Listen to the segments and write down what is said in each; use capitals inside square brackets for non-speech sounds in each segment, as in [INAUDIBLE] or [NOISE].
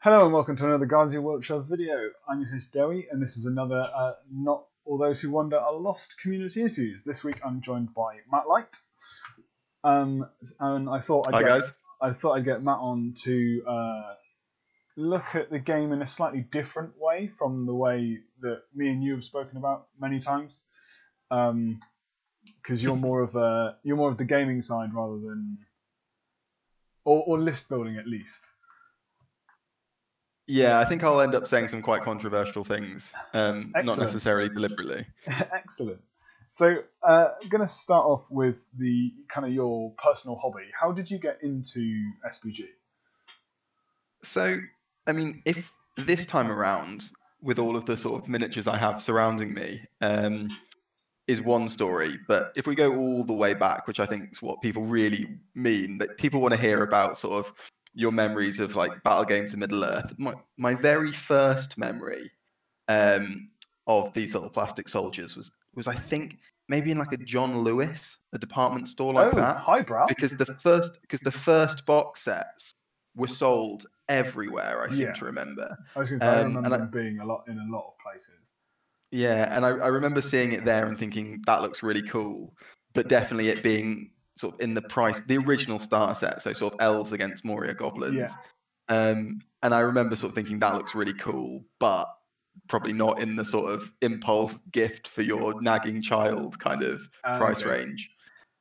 Hello and welcome to another Guardians of Wiltshire video. I'm your host Dewey and this is another uh, Not All Those Who Wander Are Lost community interviews. This week I'm joined by Matt Light, um, and I thought I'd Hi get, guys. I thought I'd get Matt on to uh, look at the game in a slightly different way from the way that me and you have spoken about many times, because you're more of a you're more of the gaming side rather than or, or list building at least. Yeah, I think I'll end up saying some quite controversial things, um, not necessarily deliberately. [LAUGHS] Excellent. So, uh, I'm going to start off with the kind of your personal hobby. How did you get into SBG? So, I mean, if this time around, with all of the sort of miniatures I have surrounding me, um, is one story. But if we go all the way back, which I think is what people really mean, that people want to hear about sort of your memories of like battle games in Middle Earth. My my very first memory um, of these little plastic soldiers was was I think maybe in like a John Lewis, a department store like oh, that. highbrow. because the first because the first box sets were sold everywhere. I seem Yeah. to remember. I was going to say, I um, remember and I- them being a lot in a lot of places. Yeah, and I, I remember seeing it there and thinking that looks really cool, but definitely it being sort of in the price, the original starter set, so sort of elves against Moria goblins. Yeah. Um, and I remember sort of thinking that looks really cool, but probably not in the sort of impulse gift for your nagging child kind of Ah, price okay. range.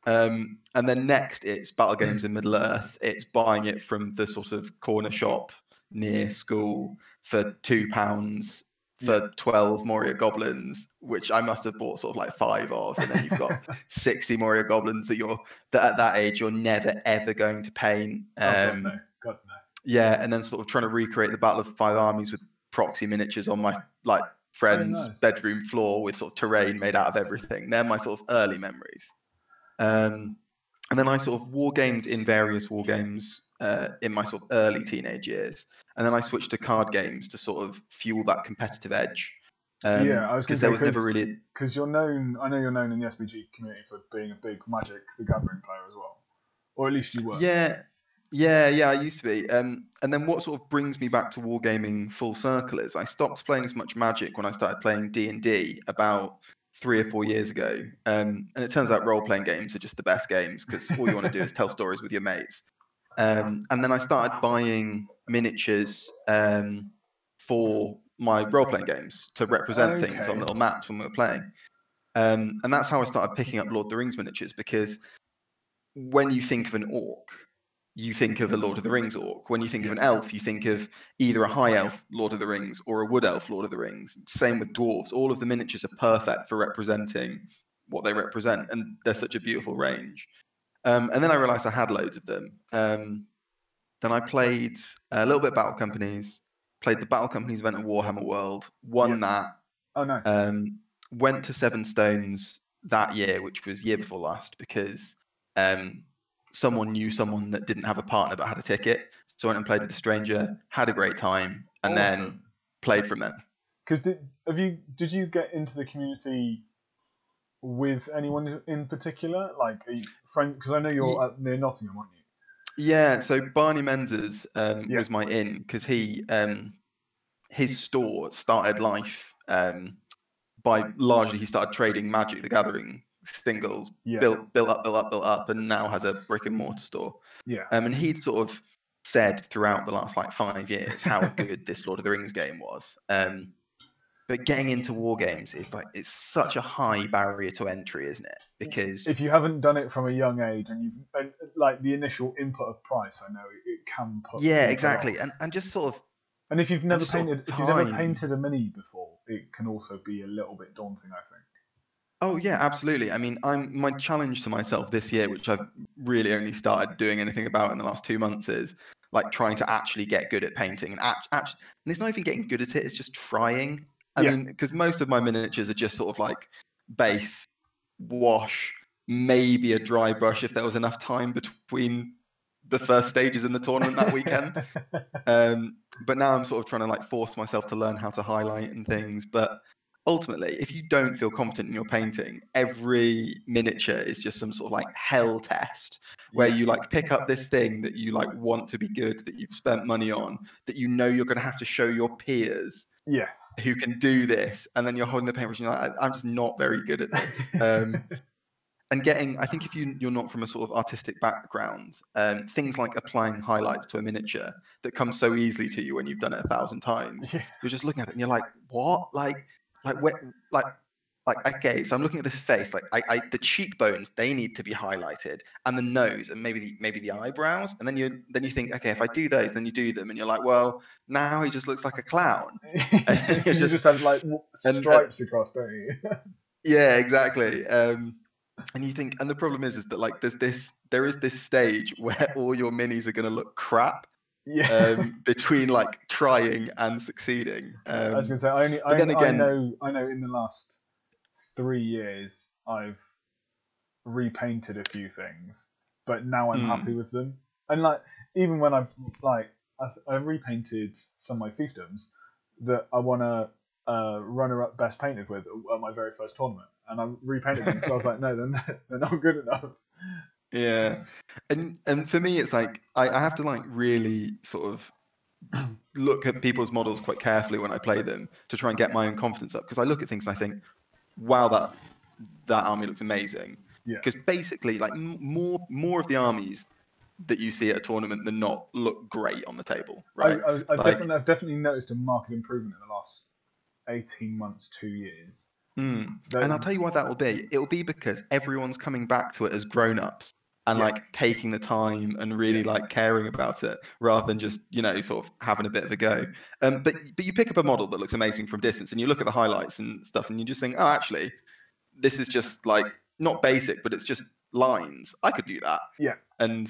Um, and then next, it's Battle Games in Middle Earth. It's buying it from the sort of corner shop near school for two pounds for 12 Moria goblins, which I must have bought sort of like five of. And then you've got [LAUGHS] 60 Moria goblins that you're, that at that age, you're never ever going to paint. Oh, God, Um, no. God, no. yeah, and then sort of trying to recreate the Battle of Five Armies with proxy miniatures on my like friend's nice. bedroom floor with sort of terrain made out of everything. They're my sort of early memories. Um, and then I sort of war gamed in various war games uh, in my sort of early teenage years, and then I switched to card games to sort of fuel that competitive edge. Um, Yeah, I was because there say, was never really Because you're known, I know you're known in the SBG community for being a big Magic the Gathering player as well. Or at least you were. Yeah, yeah, yeah. I used to be. Um, and then what sort of brings me back to wargaming full circle is I stopped playing as much Magic when I started playing D and D about three or four years ago. Um, and it turns out role playing games are just the best games because all you want to do is tell stories with your mates. Um, and then I started buying miniatures um, for my role playing games to represent things on little maps when we were playing. Um, and that's how I started picking up Lord of the Rings miniatures because when you think of an orc, you think of a Lord of the Rings orc. When you think of an elf, you think of either a high elf Lord of the Rings or a wood elf Lord of the Rings. Same with dwarves. All of the miniatures are perfect for representing what they represent, and they're such a beautiful range. Um, and then I realized I had loads of them. Um, then I played a little bit of Battle Companies, played the Battle Companies event at Warhammer World, won that, Oh, nice. um, went to Seven Stones that year, which was year before last, because um, someone knew someone that didn't have a partner but had a ticket. So I went and played with a stranger, had a great time, and then played from then. Because did have you did you get into the community with anyone in particular, like are you friends? Because I know you're Ye- up near Nottingham, aren't you? Yeah, so Barney Menzies um, Yeah. was my in because he um, his store started life um, by largely he started trading Magic the Gathering singles, Yeah. built built up, built up, built up, and now has a brick and mortar store. Yeah. Um, and he'd sort of said throughout the last like five years how good this Lord of the Rings game was. Um, but getting into war games is like it's such a high barrier to entry, isn't it? Because If you haven't done it from a young age and you've and, like the initial input of price, I know it, can put. yeah, exactly, and and just sort of And if you've never just sort of painted, if you've never painted a mini before, it can also be a little bit daunting. I think. Oh yeah, absolutely. I mean, I'm my challenge to myself this year, which I've really only started doing anything about in the last two months, is like trying to actually get good at painting and act, act, and it's not even getting good at it; it's just trying. I Yeah. mean, because most of my miniatures are just sort of like base, wash, maybe a dry brush if there was enough time between the first stages in the tournament that weekend. [LAUGHS] Um, but now I'm sort of trying to like force myself to learn how to highlight and things. But ultimately, if you don't feel confident in your painting, every miniature is just some sort of like hell test where you like pick up this thing that you like want to be good, that you've spent money on, that you know you're going to have to show your peers Yes. who can do this, and then you're holding the paintbrush and you're like, "I- I'm just not very good at this. Um, [LAUGHS] and getting, I think if you you're not from a sort of artistic background, um, things like applying highlights to a miniature that comes so easily to you when you've done it a thousand times, [LAUGHS] Yeah. you're just looking at it and you're like, what? Like, like what? Like, like okay, so I'm looking at this face. Like, I, I the cheekbones they need to be highlighted, and the nose, and maybe the maybe the eyebrows, and then you then you think, okay, if I do those, then you do them, and you're like, well, now he just looks like a clown. [LAUGHS] [LAUGHS] you just, just- have like w- and- stripes across, don't you? [LAUGHS] Yeah, exactly. Um, and you think, and the problem is, is that like there's this, there is this stage where all your minis are going to look crap yeah. um, between like trying and succeeding. I was Um, gonna say I only I, then I again- know I know in the last three years I've repainted a few things, but now I'm Hmm. happy with them. And like even when I've like I, I repainted some of my fiefdoms that I want to uh, runner up best painted with at my very first tournament, and I repainted them because I was like, no, they're not, they're not good enough. yeah, and and for me, it's like I, I have to like really sort of look at people's models quite carefully when I play them to try and get my own confidence up because I look at things and I think, wow, that that army looks amazing. Yeah. Because basically, like m- more more of the armies that you see at a tournament than not look great on the table, right? I, I, I've Like- definitely I've definitely noticed a marked improvement in the last eighteen months, two years. Mm. And I'll tell you why that will be. It will be because everyone's coming back to it as grown-ups and Yeah. like taking the time and really like caring about it rather than just you know sort of having a bit of a go. Um, but but you pick up a model that looks amazing from distance and you look at the highlights and stuff and you just think, oh, actually, this is just like not basic, but it's just lines. I could do that. Yeah. And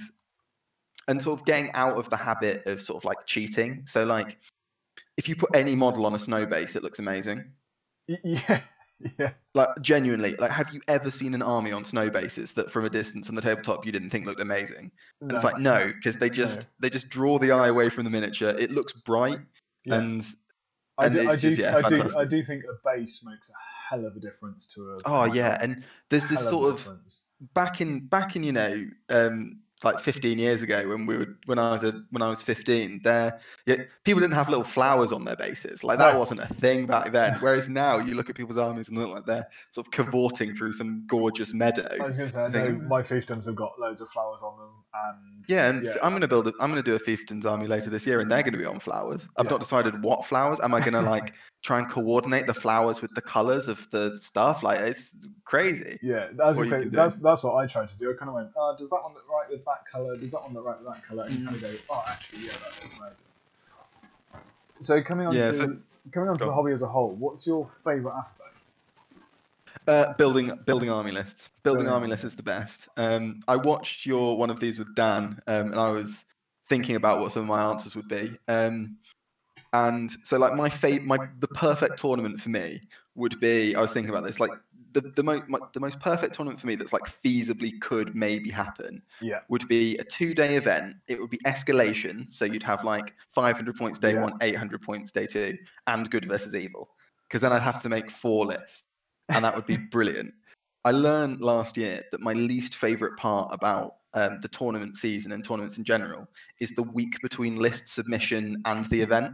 and sort of getting out of the habit of sort of like cheating. So like if you put any model on a snow base, it looks amazing Yeah, [LAUGHS] yeah. like genuinely like have you ever seen an army on snow bases that from a distance on the tabletop you didn't think looked amazing and it's like no because they just No. they just draw the eye away from the miniature it looks bright Yeah. and I do, I do, just, yeah, I do, I do think a base makes a hell of a difference to a. oh yeah and there's this sort a of back in back in you know um like 15 years ago when we were when I was a, when I was 15 there yeah people didn't have little flowers on their bases like that wasn't a thing back then [LAUGHS] whereas now you look at people's armies and look like they're sort of cavorting through some gorgeous meadow I was going to say, I know my fiefdoms have got loads of flowers on them, and Yeah, and f- I'm going to build. A, I'm going to do a fiefdoms army later this year, and they're going to be on flowers. I've Yeah. not decided what flowers. Am I going [LAUGHS] to like try and coordinate the flowers with the colors of the stuff? Like it's crazy. Yeah, as what you say, that's that's what I tried to do. I kind of went, oh, does that one look right with that color? Does that one look right with that color? And you kind of Mm. go, oh, actually, yeah, that is amazing. So coming on Yeah, to so- coming on to go the on. hobby as a whole, what's your favourite aspect? Uh, building building army lists. Building Building army army lists is the best. Um, I watched your one of these with Dan, um, and I was thinking about what some of my answers would be. Um, and so, like my fav- my the perfect tournament for me would be. I was thinking about this, like the the most the most perfect tournament for me that's like feasibly could maybe happen Yeah, would be a two day event. It would be escalation. So you'd have like 500 points day Yeah. one, 800 points day two, and good versus evil. Because then I'd have to make four lists, and that would be [LAUGHS] brilliant. I learned last year that my least favorite part about um, the tournament season and tournaments in general is the week between list submission and the event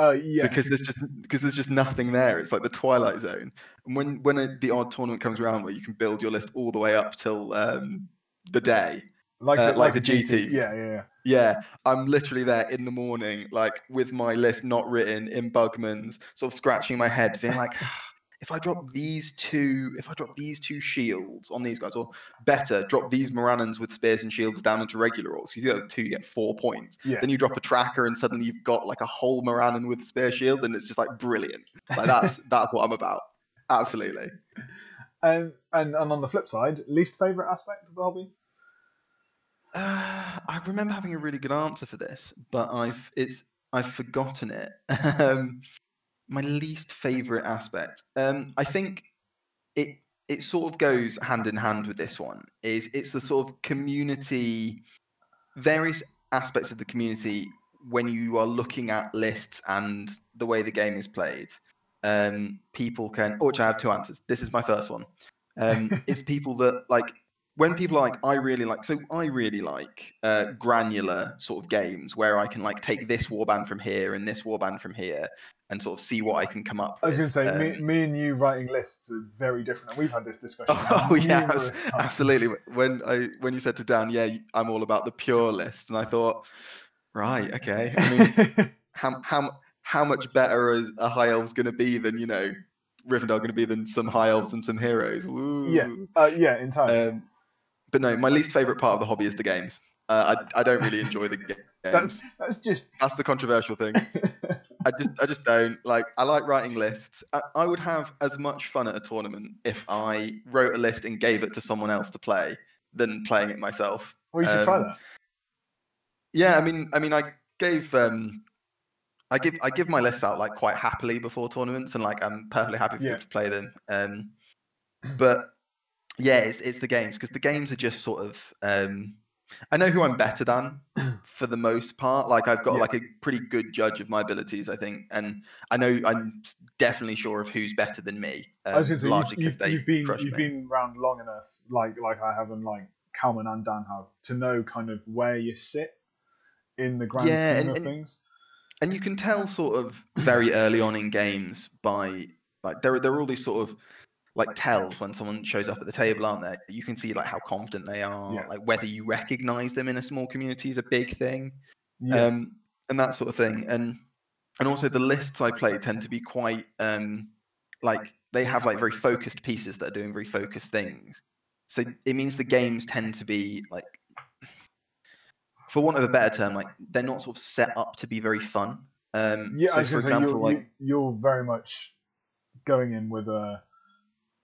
uh, yeah, because there's just because there's just nothing there. It's like the twilight zone. And when when a, the odd tournament comes around where you can build your list all the way up till um, the day, like uh, the, like a the GT. Yeah, yeah, yeah. yeah, I'm literally there in the morning, like with my list not written in Bugman's, sort of scratching my head, being like, [SIGHS] if I drop these two, if I drop these two shields on these guys, or better, drop these Morannons with spears and shields down into regular orcs. You get two, you get four points. Yeah. Then you drop a tracker, and suddenly you've got like a whole Morannon with spear shield, and it's just like brilliant. Like that's [LAUGHS] that's what I'm about. Absolutely. And, and and on the flip side, least favourite aspect of the hobby? Uh, I remember having a really good answer for this, but I've it's I've forgotten it. [LAUGHS] um, my least favorite aspect. Um, I think it it sort of goes hand in hand with this one. Is it's the sort of community, various aspects of the community when you are looking at lists and the way the game is played. um, people can. Oh, which I have two answers. This is my first one. Um, [LAUGHS] it's people that like when people are like I really like. So I really like uh, granular sort of games where I can like take this warband from here and this warband from here and sort of see what I can come up I was going to say, me, Um, me and you writing lists are very different, and we've had this discussion. [LAUGHS] Oh yeah, absolutely. When I when you said to Dan, yeah, I'm all about the pure list, and I thought, right, okay. I mean, [LAUGHS] how how how much better is a high elf's going to be than you know Rivendell going to be than some high elves and some heroes? Woo. Yeah, uh, yeah, entirely. Um, but no, my least favorite part of the hobby is the games. Uh, I I don't really enjoy the [LAUGHS] ga- games. that's that's just. That's the controversial thing. I just I just don't like. I like writing lists. I, I would have as much fun at a tournament if I wrote a list and gave it to someone else to play than playing it myself. well, you should try um, that. Yeah, I mean, I mean, I gave um, I give I give my lists out like quite happily before tournaments, and like I'm perfectly happy for Yeah. people to play them. Um, but yeah, it's it's the games because the games are just sort of um, I know who I'm better than [CLEARS THROAT] for the most part. Like I've got Yeah. like a pretty good judge of my abilities, I think, and I know I'm definitely sure of who's better than me. Um, I was going to say, largely you've, you've, they you've been you've me. been around long enough, like like I have, and like Calman and Dan have, to know kind of where you sit in the grand Yeah, scheme and- of and- things. and you can tell sort of very early on in games by like there are there are all these sort of like tells when someone shows up at the table, aren't there? You can see like how confident they are, Yeah. like whether you recognize them in a small community is a big thing, Yeah, um, and that sort of thing. And and also the lists I play tend to be quite um, like they have like very focused pieces that are doing very focused things. So it means the games tend to be like, for want of a better term, like they're not sort of set up to be very fun. Um, yeah. so for to say, example, you're, like you're very much going in with a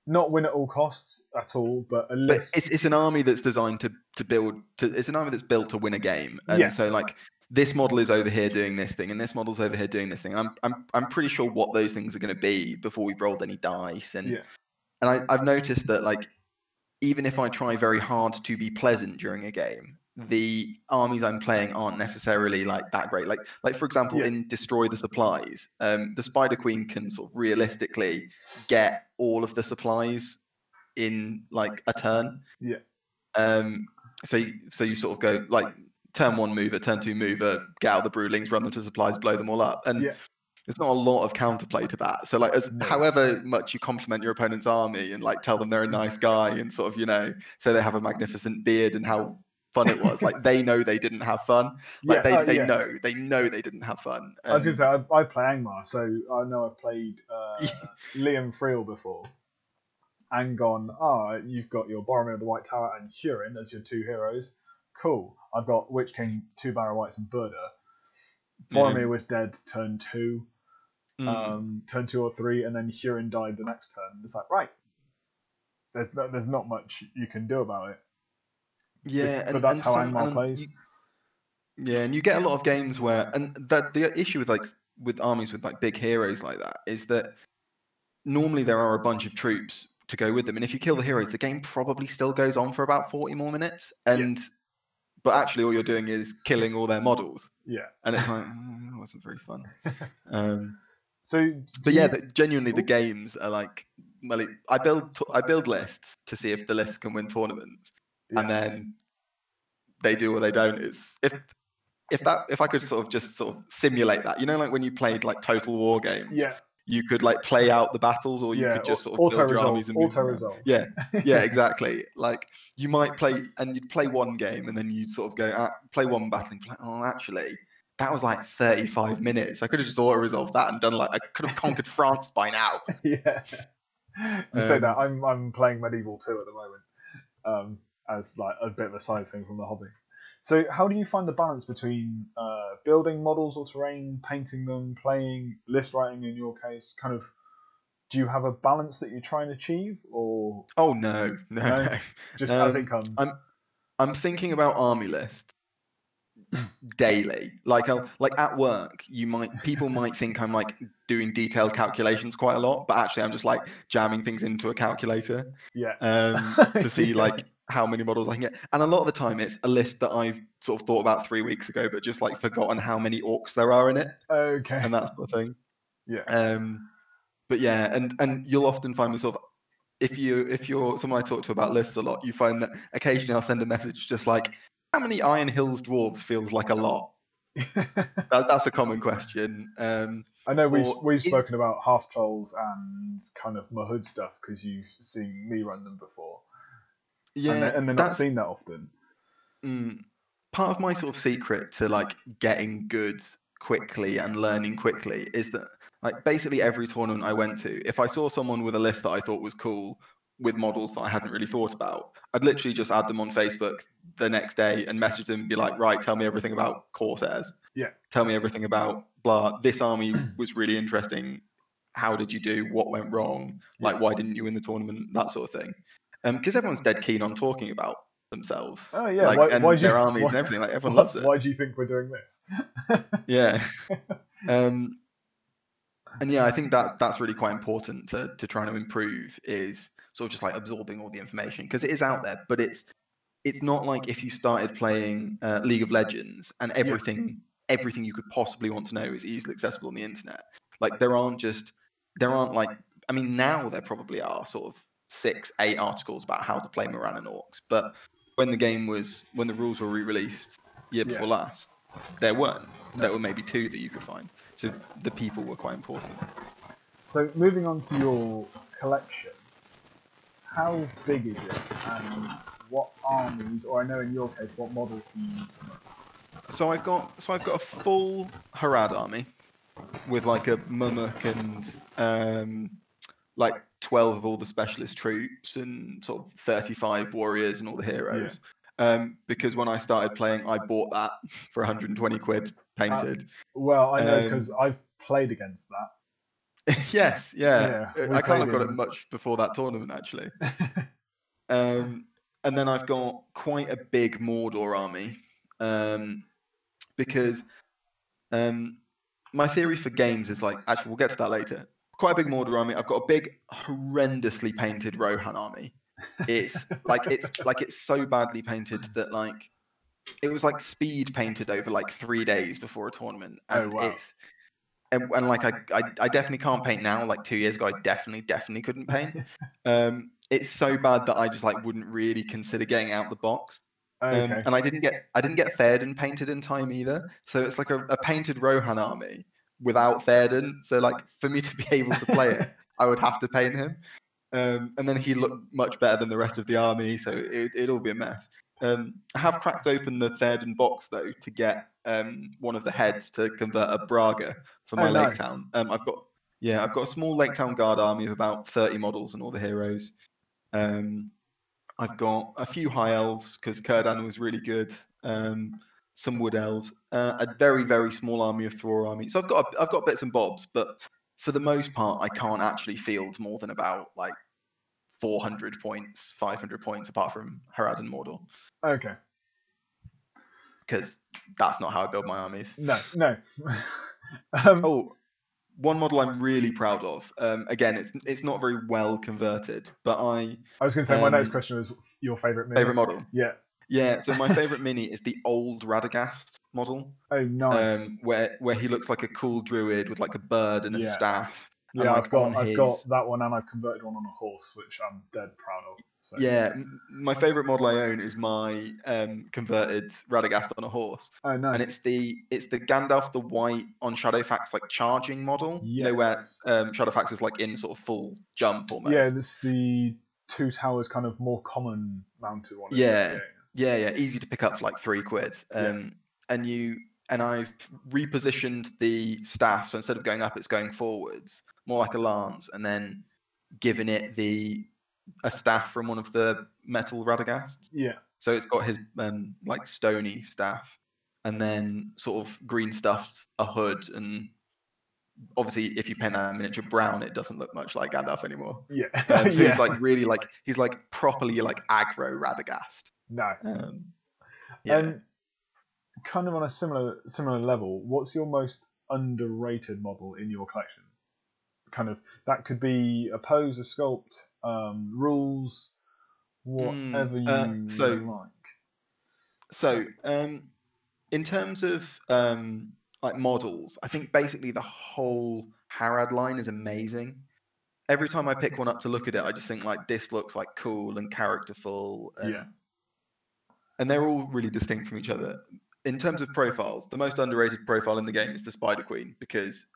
not win at all costs at all, but a but it's, it's an army that's designed to to build to it's an army that's built to win a game and Yeah. so like this model is over here doing this thing and this model's over here doing this thing i'm i'm, I'm pretty sure what those things are going to be before we've rolled any dice and Yeah. and I, i've noticed that like even if i try very hard to be pleasant during a game the armies i'm playing aren't necessarily like that great like like for example Yeah. in destroy the supplies um the spider queen can sort of realistically get all of the supplies in like a turn Yeah. um, so you, so you sort of go like turn one mover, turn two mover, get out the broodlings, run them to supplies, blow them all up, and Yeah. there's not a lot of counterplay to that. So like, as No. however much you compliment your opponent's army and like tell them they're a nice guy and sort of you know say they have a magnificent beard and how fun it was, like they know they didn't have fun. Like they, uh, they yeah. know they know they didn't have fun. I was to say, I, I play Angmar, so I know I've played uh, [LAUGHS] Liam Friel before and gone, ah, you've got your Boromir of the White Tower and Hurin as your two heroes. Cool. I've got Witch King, two Barrow-wights, and Buhrdur. Yeah. Boromir was dead turn two, mm. um, turn two or three, and then Hurin died the next turn. It's like, right. There's no, there's not much you can do about it. Yeah, but and, that's and how some- Angmar and plays. you- yeah, and you get a lot of games where, and that the issue with like with armies with like big heroes like that is that normally there are a bunch of troops to go with them, and if you kill the heroes, the game probably still goes on for about forty more minutes, and but actually all you're doing is killing all their models, Yeah. and it's like "Mm, that wasn't very fun. [LAUGHS] Um, So, but yeah, you- the, genuinely, the games are like. Well, it, I build I build lists to see if the lists can win tournaments, and then they do or they don't. It's if if that if I could sort of just sort of simulate that, you know, like when you played like Total War games, yeah, you could like play out the battles, or you yeah, could just sort of auto build your resolve, armies and auto resolve. Yeah, yeah, [LAUGHS] exactly. Like you might play and you'd play one game, and then you'd sort of go ah, play one battle and like, oh, actually. That was like 35 minutes. I could have just auto resolved that and done like I could have conquered France by now. [LAUGHS] yeah. You say that Um, I'm I'm playing medieval 2 at the moment, um, as like a bit of a side thing from the hobby. So how do you find the balance between uh, building models or terrain, painting them, playing, list writing in your case? Kind of, do you have a balance that you try and achieve, or Oh no, no, No? no. just as Um, it comes? I'm- I'm thinking about army list daily. Like I'll, like at work, you might people might think I'm like doing detailed calculations quite a lot, but actually I'm just like jamming things into a calculator yeah. um, to [LAUGHS] see like how many models I can get. And a lot of the time, it's a list that I've sort of thought about three weeks ago, but just like forgotten how many orcs there are in it Okay. and that sort of thing. Yeah. Um, but yeah, and and you'll often find myself if you if you're someone I talk to about lists a lot, you find that occasionally I'll send a message just like, "How many Iron Hills dwarves feels like a lot?" [LAUGHS] that, that's a common question. Um, I know we've we've is- spoken about half trolls and kind of Mahud stuff because you've seen me run them before, yeah, and they're, and they're not seen that often. Mm, part of my sort of secret to like getting good quickly and learning quickly is that like basically every tournament I went to, if I saw someone with a list that I thought was cool with models that I hadn't really thought about, I'd literally just add them on Facebook the next day and message them and be like, right, tell me everything about Corsairs. Yeah. Tell me everything about blah. This army was really interesting. How did you do? What went wrong? Like, why didn't you win the tournament? That sort of thing. Because everyone's dead keen on talking about themselves Oh yeah, like why, and why do you, their armies why, and everything. Like everyone loves it. Why do you think we're doing this? [LAUGHS] Yeah. [LAUGHS] um, and yeah, I think that that's really quite important to to trying to improve is sort of just like absorbing all the information because it is out there, but it's it's not like if you started playing uh, League of Legends and everything everything you could possibly want to know is easily accessible on the internet. Like there aren't just there aren't like I mean now there probably are sort of six eight articles about how to play Morannon Orcs, but when the game was when the rules were re-released year Yeah. before last, there weren't. There were maybe two that you could find. So the people were quite important. So moving on to your collection, how big is it, and what armies, or I know in your case, what models do you use? So I've got so I've got a full Harad army with like a Mumak and um, like twelve of all the specialist troops and sort of thirty-five warriors and all the heroes. Um, because when I started playing, I bought that [LAUGHS] for 120 quid painted. Well, I know Um, because I've played against that. [LAUGHS] yes, yeah. Yeah, Uh, I kind of got it much before that tournament actually. [LAUGHS] Um, and then I've got quite a big Mordor army um, because um, my theory for games is like actually we'll get to that later. Quite a big Mordor army. I've got a big, horrendously painted Rohan army. It's [LAUGHS] like it's like it's so badly painted that like it was like speed painted over like three days before a tournament, Oh, and wow. it's and, and like I, I I definitely can't paint now. Like two years ago, I definitely definitely couldn't paint. [LAUGHS] Um, it's so bad that I just like wouldn't really consider getting out the box. Um, okay. and I didn't get I didn't get Théoden painted in time either. So it's like a, a painted Rohan army without Théoden. So like for me to be able to play it, [LAUGHS] I would have to paint him. Um, and then he looked much better than the rest of the army, so it, it'll be a mess. Um, I have cracked open the Théoden box though to get um, one of the heads to convert a Braga for my Oh, Lake nice. Town. Um, I've got yeah, I've got a small Lake Town Guard army of about thirty models and all the heroes. Um, I've got a few high elves because Cirdan was really good. Um, some wood elves, uh, a very very small army of Thror army. So I've got I've got bits and bobs, but for the most part, I can't actually field more than about like 400 points, 500 points, apart from Harad and Mordor, okay. because that's not how I build my armies. No, no. [LAUGHS] um, Oh, one model I'm really proud of. Um, again, it's it's not very well converted, but I I was going to say my next um, question was your favorite favorite model. Yeah. Yeah, so my favorite [LAUGHS] mini is the old Radagast model, Oh, nice. um, where where he looks like a cool druid with like a bird and a Yeah. staff. and, yeah, like, I've got I've his- got that one, and I've converted one on a horse, which I'm dead proud of. So. Yeah, my favorite model I own is my um, converted Radagast on a horse, Oh, nice. and it's the it's the Gandalf the White on Shadowfax like charging model. You know where um, Shadowfax is like in sort of full jump almost. yeah, this is the two towers kind of more common mounted one. it? Yeah. Yeah, yeah, easy to pick up for like three quid. Yeah. Um, and you and I've repositioned the staff, so instead of going up, it's going forwards, more like a lance, and then given it the a staff from one of the metal Radagasts. Yeah. So it's got his um, like stony staff, and then sort of green stuffed a hood, and obviously if you paint that miniature brown, it doesn't look much like Gandalf anymore. Yeah. Um, [LAUGHS] so yeah. he's like really like he's like properly like aggro Radagast. Nice. Um, yeah. Um, kind of on a similar similar level, what's your most underrated model in your collection? Kind of that could be a pose, a sculpt, um, rules, whatever you uh, so- like. so, um, in terms of um, like models, I think basically the whole Harad line is amazing. every time I pick one up to look at it, I just think like this looks like cool and characterful. And, Yeah. And they're all really distinct from each other. In terms of profiles, the most underrated profile in the game is the Spider Queen because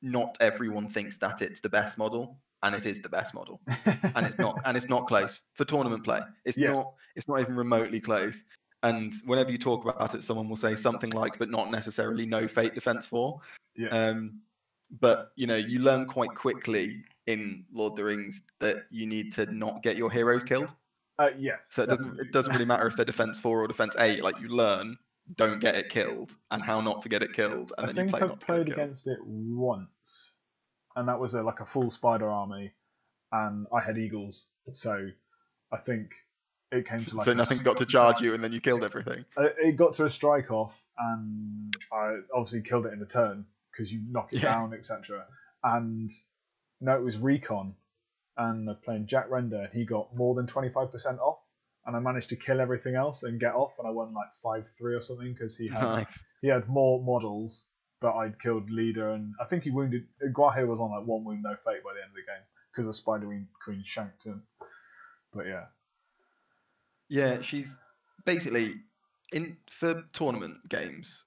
not everyone thinks that it's the best model, and it is the best model, and it's not, and it's not close for tournament play. It's Yeah. not, it's not even remotely close. And whenever you talk about it, someone will say something like, "But not necessarily no Fate Defense for." Yeah. Um, but you know, you learn quite quickly in Lord of the Rings that you need to not get your heroes killed. Uh, yes. So it doesn't it doesn't really matter if they're [LAUGHS] defense four or defense eight. Like you learn, don't get it killed, and how not to get it killed, and I then you play I've not to get played it killed. against it once, and that was a, like a full spider army, and I had eagles, so I think it came to like so nothing got to charge you, and then you killed everything. uh, It got to a strike off, and I obviously killed it in a turn because you knock it Yeah. down, etc. And no, it was recon, and playing Jack Render, and he got more than twenty five percent off. And I managed to kill everything else and get off, and I won like five three or something because he had Nice. he had more models, but I'd killed leader, and I think he wounded. Guahe was on like one wound, no fate by the end of the game because the Spider Queen Queen shanked him. But yeah, Yeah, she's basically in for tournament games.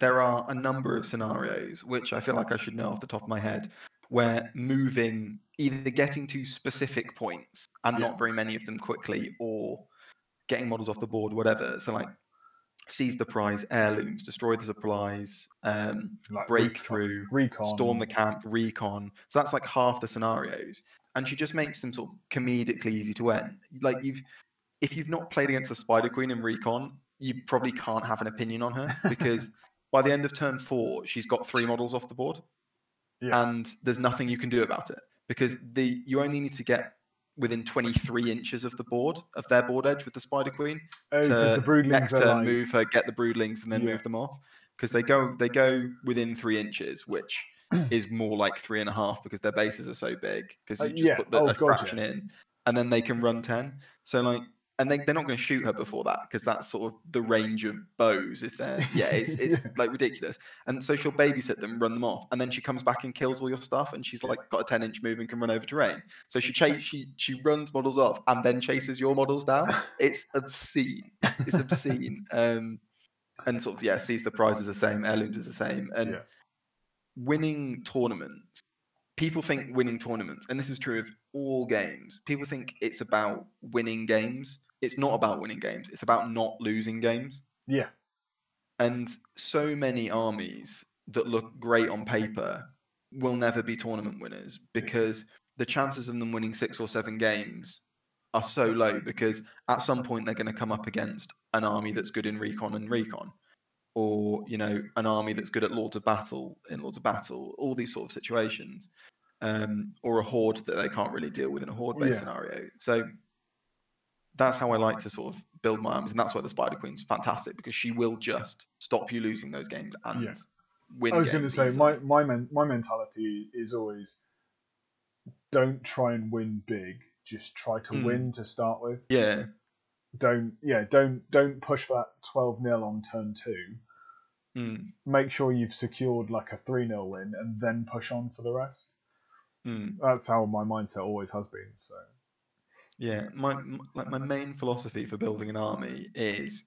There are a number of scenarios which I feel like I should know off the top of my head, where moving either getting to specific points and not very many of them quickly, or getting models off the board, whatever. So like seize the prize, heirlooms, destroy the supplies, um, like breakthrough, recon, storm the camp, recon. So that's like half the scenarios, and she just makes them sort of comedically easy to win. Like you've, if you've not played against the Spider Queen in recon, you probably can't have an opinion on her [LAUGHS] because by the end of turn four, she's got three models off the board, Yeah. and there's nothing you can do about it because the you only need to get within 23 inches of the board of their board edge with the Spider Queen Oh, to the broodlings next turn like, move her, get the broodlings, and then Yeah. move them off because they go they go within three inches, which [CLEARS THROAT] is more like three and a half because their bases are so big because Uh, you just yeah. put the, Oh, a yeah. fraction in, and then they can run ten. So like, and they they're not going to shoot her before that because that's sort of the range of bows. If they're yeah, it's [LAUGHS] it's like ridiculous. And so she'll babysit them, run them off, and then she comes back and kills all your stuff, and she's like got a ten inch move and can run over terrain. So she chase she she runs models off and then chases your models down. It's obscene. It's obscene. [LAUGHS] um, and sort of yeah, seize the prize is the same, heirlooms is the same, and Yeah. winning tournaments. People think winning tournaments, and this is true of all games. People think it's about winning games. It's not about winning games. It's about not losing games. yeah, And so many armies that look great on paper will never be tournament winners because the chances of them winning six or seven games are so low because at some point they're going to come up against an army that's good in recon and recon or you know an army that's good at lords of battle in lords of battle all these sort of situations um, or a horde that they can't really deal with in a horde based Yeah. scenario so that's how I like to sort of build my arms, and that's why the Spider Queen's fantastic because she will just stop you losing those games and Yeah. win. I was going to say my my men, my mentality is always don't try and win big. Just try to Mm. win to start with. yeah, Don't yeah don't don't push that twelve 0 on turn two. mm, Make sure you've secured like a three 0 win and then push on for the rest. mm, That's how my mindset always has been. So yeah. My m- like my main philosophy for building an army is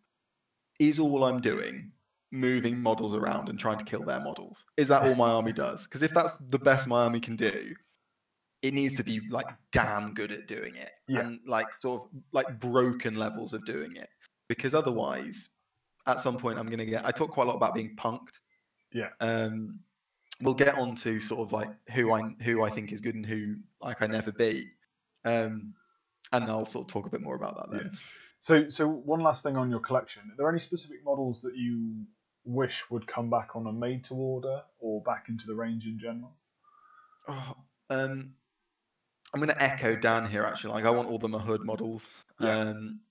is all I'm doing moving models around and trying to kill their models. Is that all my army does? Because if that's the best my army can do, it needs to be like damn good at doing it Yeah. and like sort of like broken levels of doing it. Because otherwise, at some point, I'm going to get. I talk quite a lot about being punked. Yeah. Um, we'll get on to sort of like who I who I think is good and who like I never beat. Um, and I'll sort of talk a bit more about that then. so so one last thing on your collection. Are there any specific models that you wish would come back on a made to order or back into the range in general? Oh, um, I'm going to echo Dan here. Actually, like I want all the Mahud models. Yeah. Um,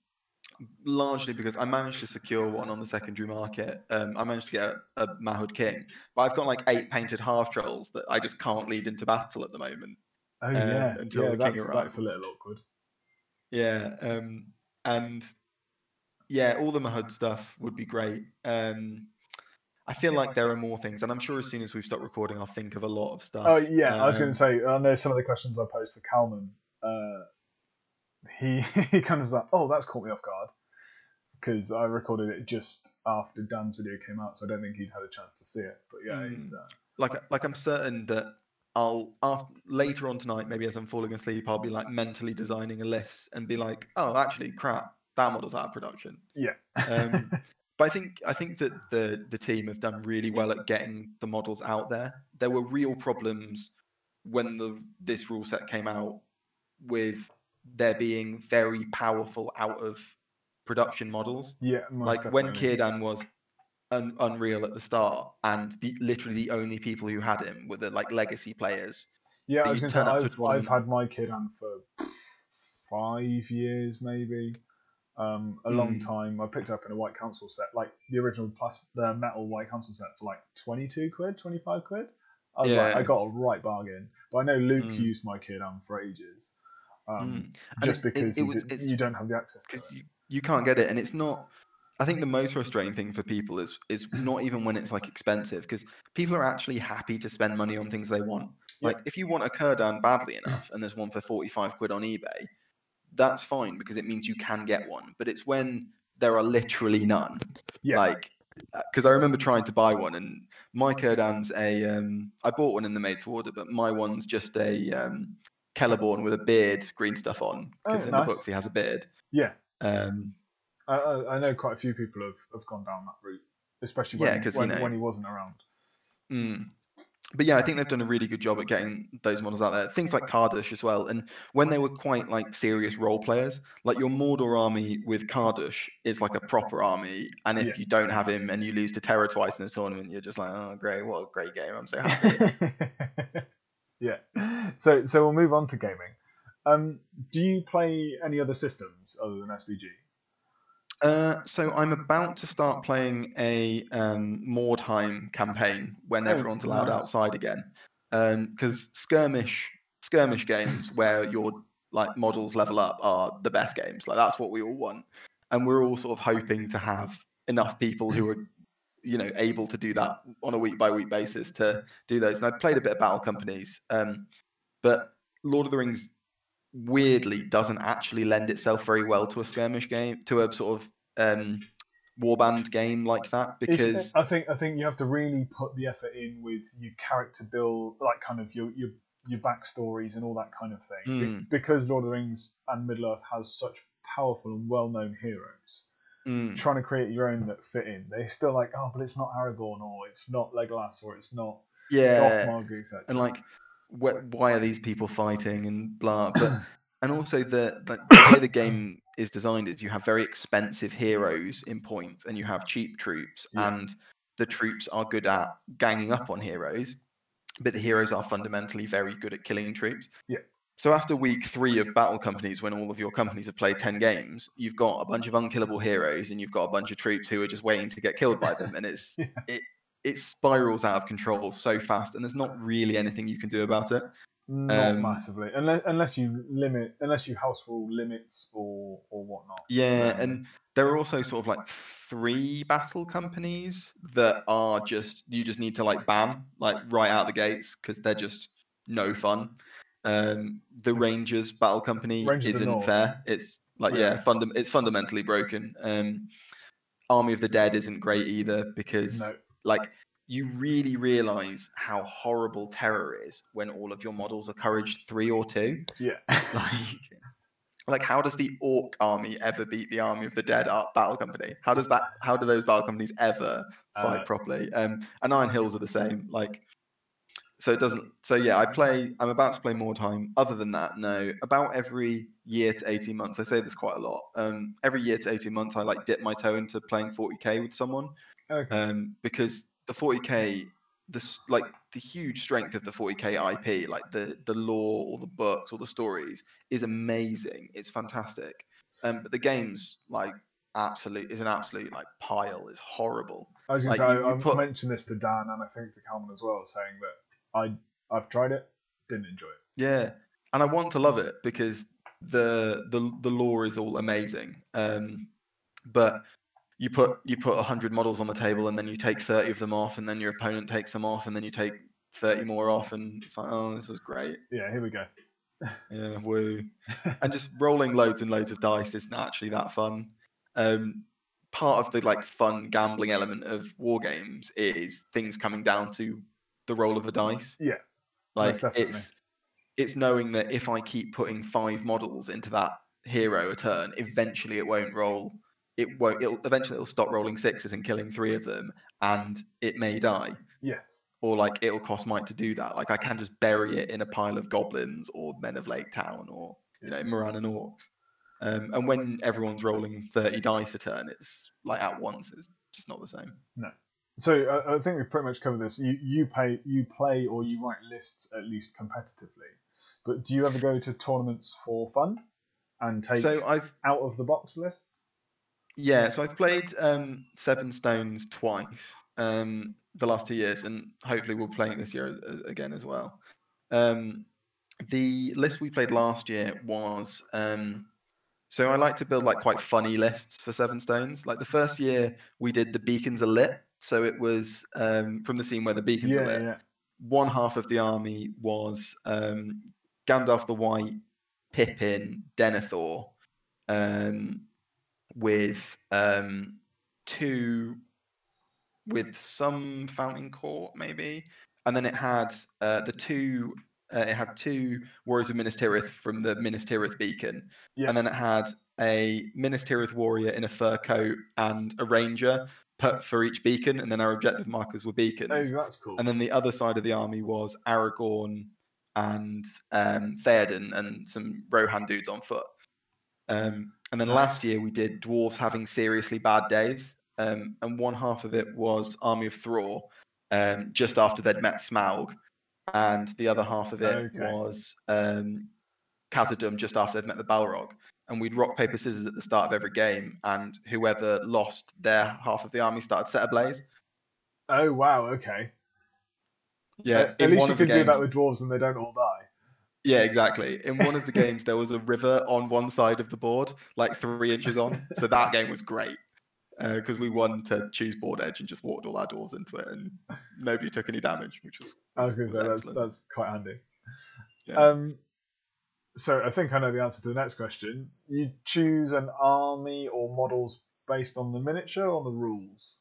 largely because I managed to secure one on the secondary market. Um, I managed to get a, a Mahud King, but I've got like eight painted half trolls that I just can't lead into battle at the moment. Oh Um, yeah, until yeah, the king arrives. that's a little awkward. Yeah, um, and yeah, all the Mahud stuff would be great. Um, I feel like there are more things, and I'm sure as soon as we've stopped recording, I'll think of a lot of stuff. Oh yeah, I was going Um, to say. I know some of the questions I posed for Calman. Uh, he [LAUGHS] he kind of was like, "Oh, that's caught me off guard," because I recorded it just after Dan's video came out, so I don't think he'd had a chance to see it. But yeah, Mm. it's uh, like like I'm certain that I'll after, later on tonight, maybe as I'm falling asleep, I'll be like mentally designing a list and be like, oh, actually, crap, that model's out of production. yeah. Um, [LAUGHS] But I think I think that the the team have done really well at getting the models out there. There were real problems when the this rule set came out with there being very powerful out of production models. yeah, like when definitely. Cirdan was un- unreal at the start, and the literally the only people who had him were the like legacy players. Yeah, I was going to say turn up to I've, I've had my Cirdan for five years maybe. Um, a long Mm. time. I picked up in a white council set, like the original plus the metal white council set for like twenty two quid, twenty five quid. I was like, I got a right bargain. But I know Luke Mm. used my Cirdan for ages, um, Mm. Just it- it- because it you, was- did- you don't have the access to it. you, you can't get it and it's not i think the most frustrating thing for people is is not even when it's like expensive because people are actually happy to spend money on things they want like if you want a Cirdan badly enough and there's one for 45 quid on ebay that's fine because it means you can get one but it's when there are literally none Yeah, like because I remember trying to buy one, and my Cirdan's a. Um, I bought one in the made to order, but my one's just a um, Celeborn with a beard, green stuff on. Because Oh, in nice. the books he has a beard. yeah. Um, I, I, know quite a few people have, have gone down that route, especially when, Yeah, 'cause, you when, know- when he wasn't around. mm. But yeah, I think they've done a really good job at getting those models out there. Things like Kardush as well, and when they were quite like serious role players, like your Mordor army with Kardush is like a proper army, and if Yeah. you don't have him and you lose to Terror twice in the tournament, you're just like, oh great, what a great game! I'm so happy. [LAUGHS] yeah. So so we'll move on to gaming. Um, do you play any other systems other than SBG? Uh, so I'm about to start playing a um, Mordheim campaign when Oh, everyone's allowed nice. outside again. Because skirmish skirmish games where your like models level up are the best games. Like that's what we all want, and we're all sort of hoping to have enough people who are you know able to do that on a week by week basis to do those. And I've played a bit of Battle Companies, um, but Lord of the Rings weirdly doesn't actually lend itself very well to a skirmish game, to a sort of um, warband game like that If- because I think I think you have to really put the effort in with your character build, like kind of your your your backstories and all that kind of thing. Be- Mm. because Lord of the Rings and Middle Earth has such powerful and well known heroes. Mm, Trying to create your own that fit in, they're still like, oh, but it's not Aragorn or it's not Legolas or it's not yeah, Gothmog, etc. and like wh- why are these people fighting and blah, but [CLEARS THROAT] and also the, the the way the game is designed is you have very expensive heroes in points and you have cheap troops Yeah. and the troops are good at ganging up on heroes but the heroes are fundamentally very good at killing troops Yeah. so after week three of battle companies when all of your companies have played 10 games you've got a bunch of unkillable heroes and you've got a bunch of troops who are just waiting to get killed by them and it's [LAUGHS] Yeah. it it spirals out of control so fast and there's not really anything you can do about it Not Um, massively, unless unless you limit, unless you house rule limits or or whatnot. Yeah, Um, and there are also sort of like three battle companies that are just you just need to like bam like right out the gates because they're just no fun. Um, the Rangers battle company Rangers isn't fair. It's like Yeah. yeah, fundam- it's fundamentally broken. Um, Army of the Dead isn't great either because no, like you really realize how horrible terror is when all of your models are courage three or two. Yeah, [LAUGHS] like like how does the orc army ever beat the army of the dead art battle company? How does that how do those battle companies ever fight Uh, properly? Um and iron hills are the same like so it doesn't so yeah i play i'm about to play Mordheim. Other than that no about every year to 18 months i say this quite a lot um every year to 18 months i like dip my toe into playing 40k with someone okay, um, because the 40k, the like the huge strength of the 40k IP, like the the lore or the books or the stories, is amazing. It's fantastic. Um, but the game's like absolute is an absolute like pile. It's horrible. I was going like, to you- say you I, put- mentioned this to Dan and I think to Calman as well, saying that I I've tried it, didn't enjoy it. Yeah, and I want to love it because the the the lore is all amazing. Um, but you put you put hundred models on the table, and then you take thirty of them off, and then your opponent takes them off, and then you take thirty more off, and it's like, oh, this was great. Yeah, here we go. Yeah, woo. and just rolling loads and loads of dice isn't actually that fun. Um, part of the like fun gambling element of war games is things coming down to the roll of the dice. Yeah, Like it's it's knowing that if I keep putting five models into that hero a turn, eventually it won't roll. It won't. It'll eventually it'll stop rolling sixes and killing three of them, and it may die. yes, Or like it'll cost might to do that. Like I can just bury it in a pile of goblins or men of Lake Town or you know Morannon orcs. Um, and when everyone's rolling thirty dice a turn, it's like at once. It's just not the same. No. So uh, I think we've pretty much covered this. You you pay you play or you write lists at least competitively, but do you ever go to tournaments for fun and take So I've out of the box lists? Yeah, so I've played um, Seven Stones twice um, the last two years, and hopefully we'll play it this year again as well. Um, the list we played last year was um, so I like to build like quite funny lists for Seven Stones. Like the first year we did the beacons are lit, so it was um, from the scene where the beacons are Yeah, lit. yeah. One half of the army was um, Gandalf the White, Pippin, Denethor, um, with um, two, with some Fountain Court maybe, and then it had uh, the two. Uh, it had two warriors of Minas Tirith from the Minas Tirith beacon, Yeah. and then it had a Minas Tirith warrior in a fur coat and a ranger put for each beacon, and then our objective markers were beacons. Oh, that's cool. And then the other side of the army was Aragorn and um, Theoden and some Rohan dudes on foot. Um, and then last year we did dwarves having seriously bad days, um, and one half of it was Army of Thror, um, just after they'd met Smaug, and the other half of it Okay. was um, Khazad-dûm just after they'd met the Balrog. And we'd rock paper scissors at the start of every game, and whoever lost their half of the army started set ablaze. oh wow, okay. Yeah, At, at least you can do that games- with dwarves and they don't all die. Yeah, exactly. In one of the games, there was a river on one side of the board, like three inches on. So that game was great because we won to choose board edge and just walked all our doors into it, and nobody took any damage, which was. I was going to say that's that's quite handy. Yeah. Um, so I think I know the answer to the next question. You choose an army or models based on the miniature or the rules.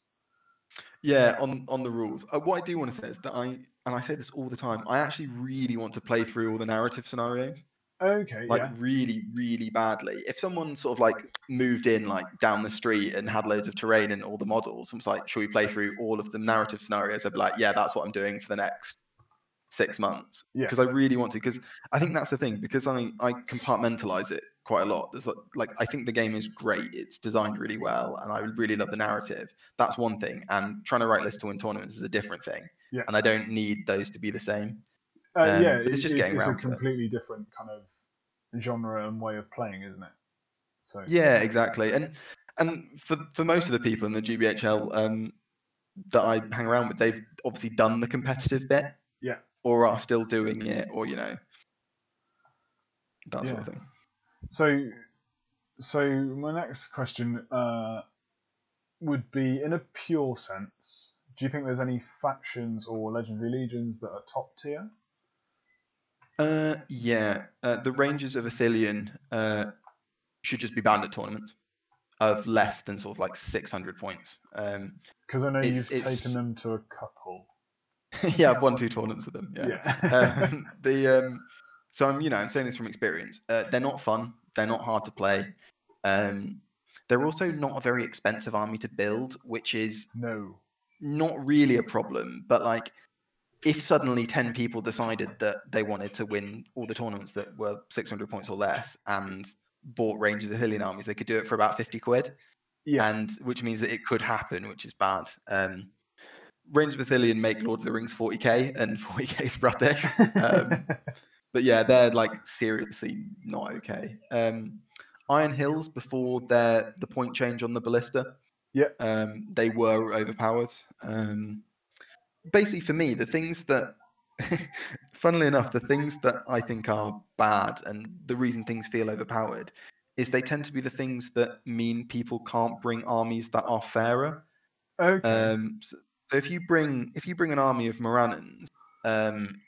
Yeah, on on the rules. Uh, what I do want to say is that I, and I say this all the time, I actually really want to play through all the narrative scenarios. Okay, like yeah, really really badly if someone sort of like moved in like down the street and had loads of terrain and all the models and was like should we play through all of the narrative scenarios i'd be like yeah that's what i'm doing for the next six months Yeah. because i really want to because i think that's the thing because i i compartmentalize it quite a lot there's like, like i think the game is great it's designed really well and i really love the narrative that's one thing and trying to write lists to win tournaments is a different thing Yeah. and i don't need those to be the same uh, um, yeah. but it's just getting it's a round to it. completely different kind of genre and way of playing, isn't it? So Yeah, exactly. And and for for most of the people in the GBHL um, that I hang around with, they've obviously done the competitive bit. Yeah. Or are still doing it, or you know, that sort of thing. So, so my next question uh, would be, in a pure sense, do you think there's any factions or legendary legions that are top tier? Uh, yeah. Uh, the Rangers of Ithilien uh, should just be banned at tournaments of less than sort of like 600 points. Um, Because I know It's- you've it's- taken them to a couple. [LAUGHS] yeah, I've won two tournaments with them. Yeah. Yeah. [LAUGHS] um, the um, so I'm you know I'm saying this from experience. Uh, they're not fun. They're not hard to play. Um, they're also not a very expensive army to build, which is no. not really a problem. But like, if suddenly ten people decided that they wanted to win all the tournaments that were 600 points or less and bought Rangers of Ithilien armies, they could do it for about 50 quid Yeah. and which means that it could happen, which is bad. Um, Rangers of Ithilien make Lord of the Rings 40k, and 40k is rubbish. [LAUGHS] Um, but yeah, they're like seriously not okay. Um, Iron Hills before their the point change on the ballista, Yeah. um, they were overpowered. Um, basically, for me, the things that, [LAUGHS] funnily enough, the things that I think are bad and the reason things feel overpowered is they tend to be the things that mean people can't bring armies that are fairer. Okay. Um, so, so if you bring if you bring an army of Morannons um,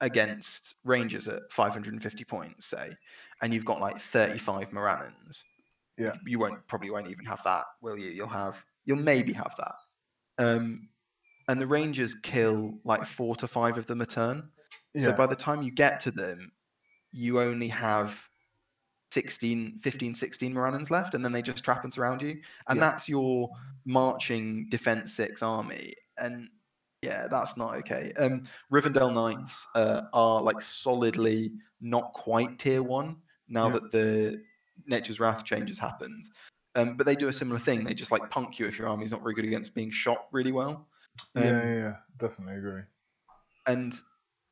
against Rangers at 550 points, say, and you've got like 35 Morannons, Yeah. you won't probably won't even have that, will you? You'll have you'll maybe have that. Um, and the Rangers kill like four to five of them a turn. yeah. So by the time you get to them, you only have 16, 15, 16 Morannons left, and then they just trap and surround you. And Yeah. that's your marching defense six army. And yeah, that's not okay. Um, Rivendell Knights uh, are like solidly not quite tier one now Yeah. that the Nature's Wrath changes happened. Um, but they do a similar thing. They just like punk you if your army's not very good against being shot really well. yeah, Um, yeah, yeah, definitely agree. and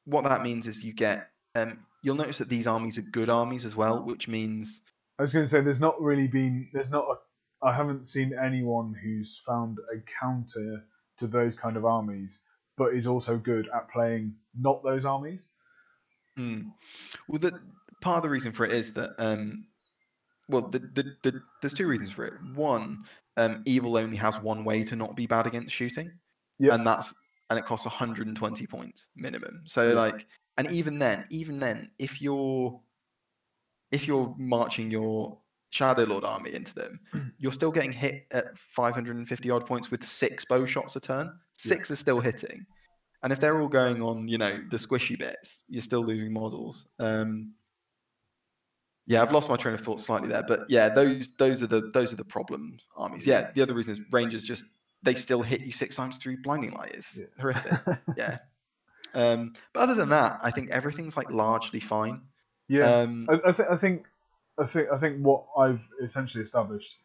what that means is you get um, you'll notice that these armies are good armies as well which means I was going to say there's not really been there's not a I haven't seen anyone who's found a counter to those kind of armies, but is also good at playing not those armies. hmm, well the part of the reason for it is that um, well the, the, the, there's two reasons for it one um, evil only has one way to not be bad against shooting Yep. and that's and it costs 120 points minimum so like and even then even then if you're if you're marching your shadow lord army into them you're still getting hit at 550 odd points with six bow shots a turn. Six are still hitting. And if they're all going on you know the squishy bits you're still losing models. Um yeah i've lost my train of thought slightly there but yeah those those are the those are the problem armies. Yeah the other reason is rangers just they still hit you six times through blinding light. It's Yeah. horrific. [LAUGHS] Yeah. Um but other than that i think everything's like largely fine. Yeah. um I, I, th- I think I think I think what I've essentially established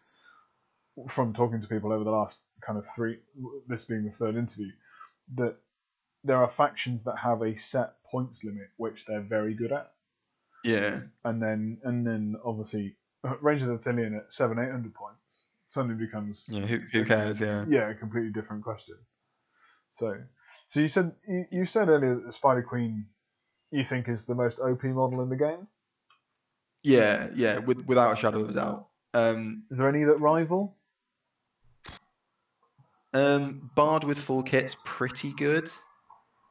from talking to people over the last kind of three this being the third interview that there are factions that have a set points limit which they're very good at yeah and then and then obviously uh, Rangers of Ithilien at seven eight hundred points suddenly becomes yeah who, who cares yeah yeah a completely different question. So so you said you, you said earlier that the Spider Queen you think is the most OP model in the game. Yeah yeah with, without a shadow of a doubt um Is there any that rival? Um, Bard with full kit's pretty good.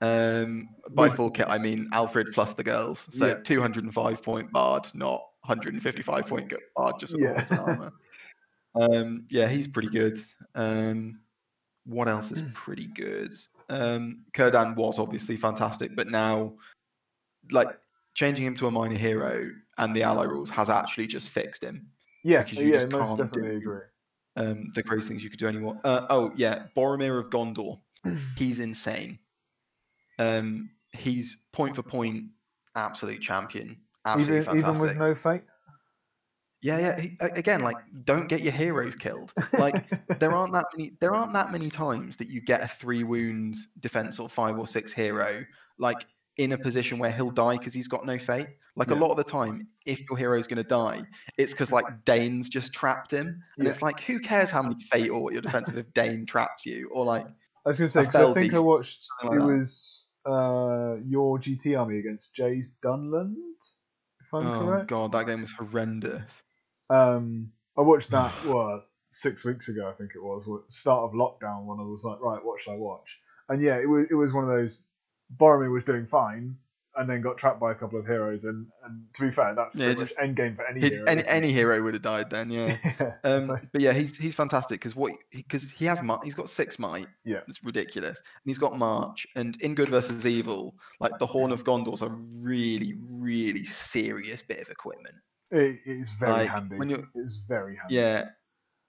Um, by full kit, I mean Alfred plus the girls. So Yeah. 205 point Bard, not 155 point Bard just with Yeah. yeah. armor. Um, yeah, he's pretty good. Um, what else is pretty good? Um, Cirdan was obviously fantastic, but now, like changing him to a minor hero and the ally rules has actually just fixed him Yeah, Because you yeah, just most can't definitely do- agree. um, the crazy things you could do anymore. Uh, oh yeah, Boromir of Gondor. [CLEARS THROAT] He's insane. Um, he's point for point, absolute champion. Absolutely Even fantastic. even with no fate. yeah, yeah. He, again, like, don't get your heroes killed. Like, there aren't that many. There aren't that many times that you get a three wound defense or five or six hero like in a position where he'll die because he's got no fate. Like a lot of the time, if your hero's going to die, it's because like Dain's just trapped him, and Yeah. it's like who cares how many fate or what you're defensive if Dain traps you or like I was gonna say because I think I watched something it that. was uh, your GT army against Jay's Dunland, if I'm oh correct. god, that game was horrendous. Um, I watched that [SIGHS] what six weeks ago, I think it was, start of lockdown when I was like, right, what should I watch? And yeah, it was it was one of those. Boromir was doing fine, and then got trapped by a couple of heroes. And, and to be fair, that's Yeah, pretty just- much end game for any hero. any any hero would have died then, yeah. [LAUGHS] yeah. Um, [LAUGHS] so- but yeah, he's he's fantastic because what because he has might, he's got six might. Yeah. it's ridiculous, and he's got March. And in Good versus Evil, like the Horn of Gondor's a really really serious bit of equipment. it, it's very like, handy. when you're- It's very handy. Yeah,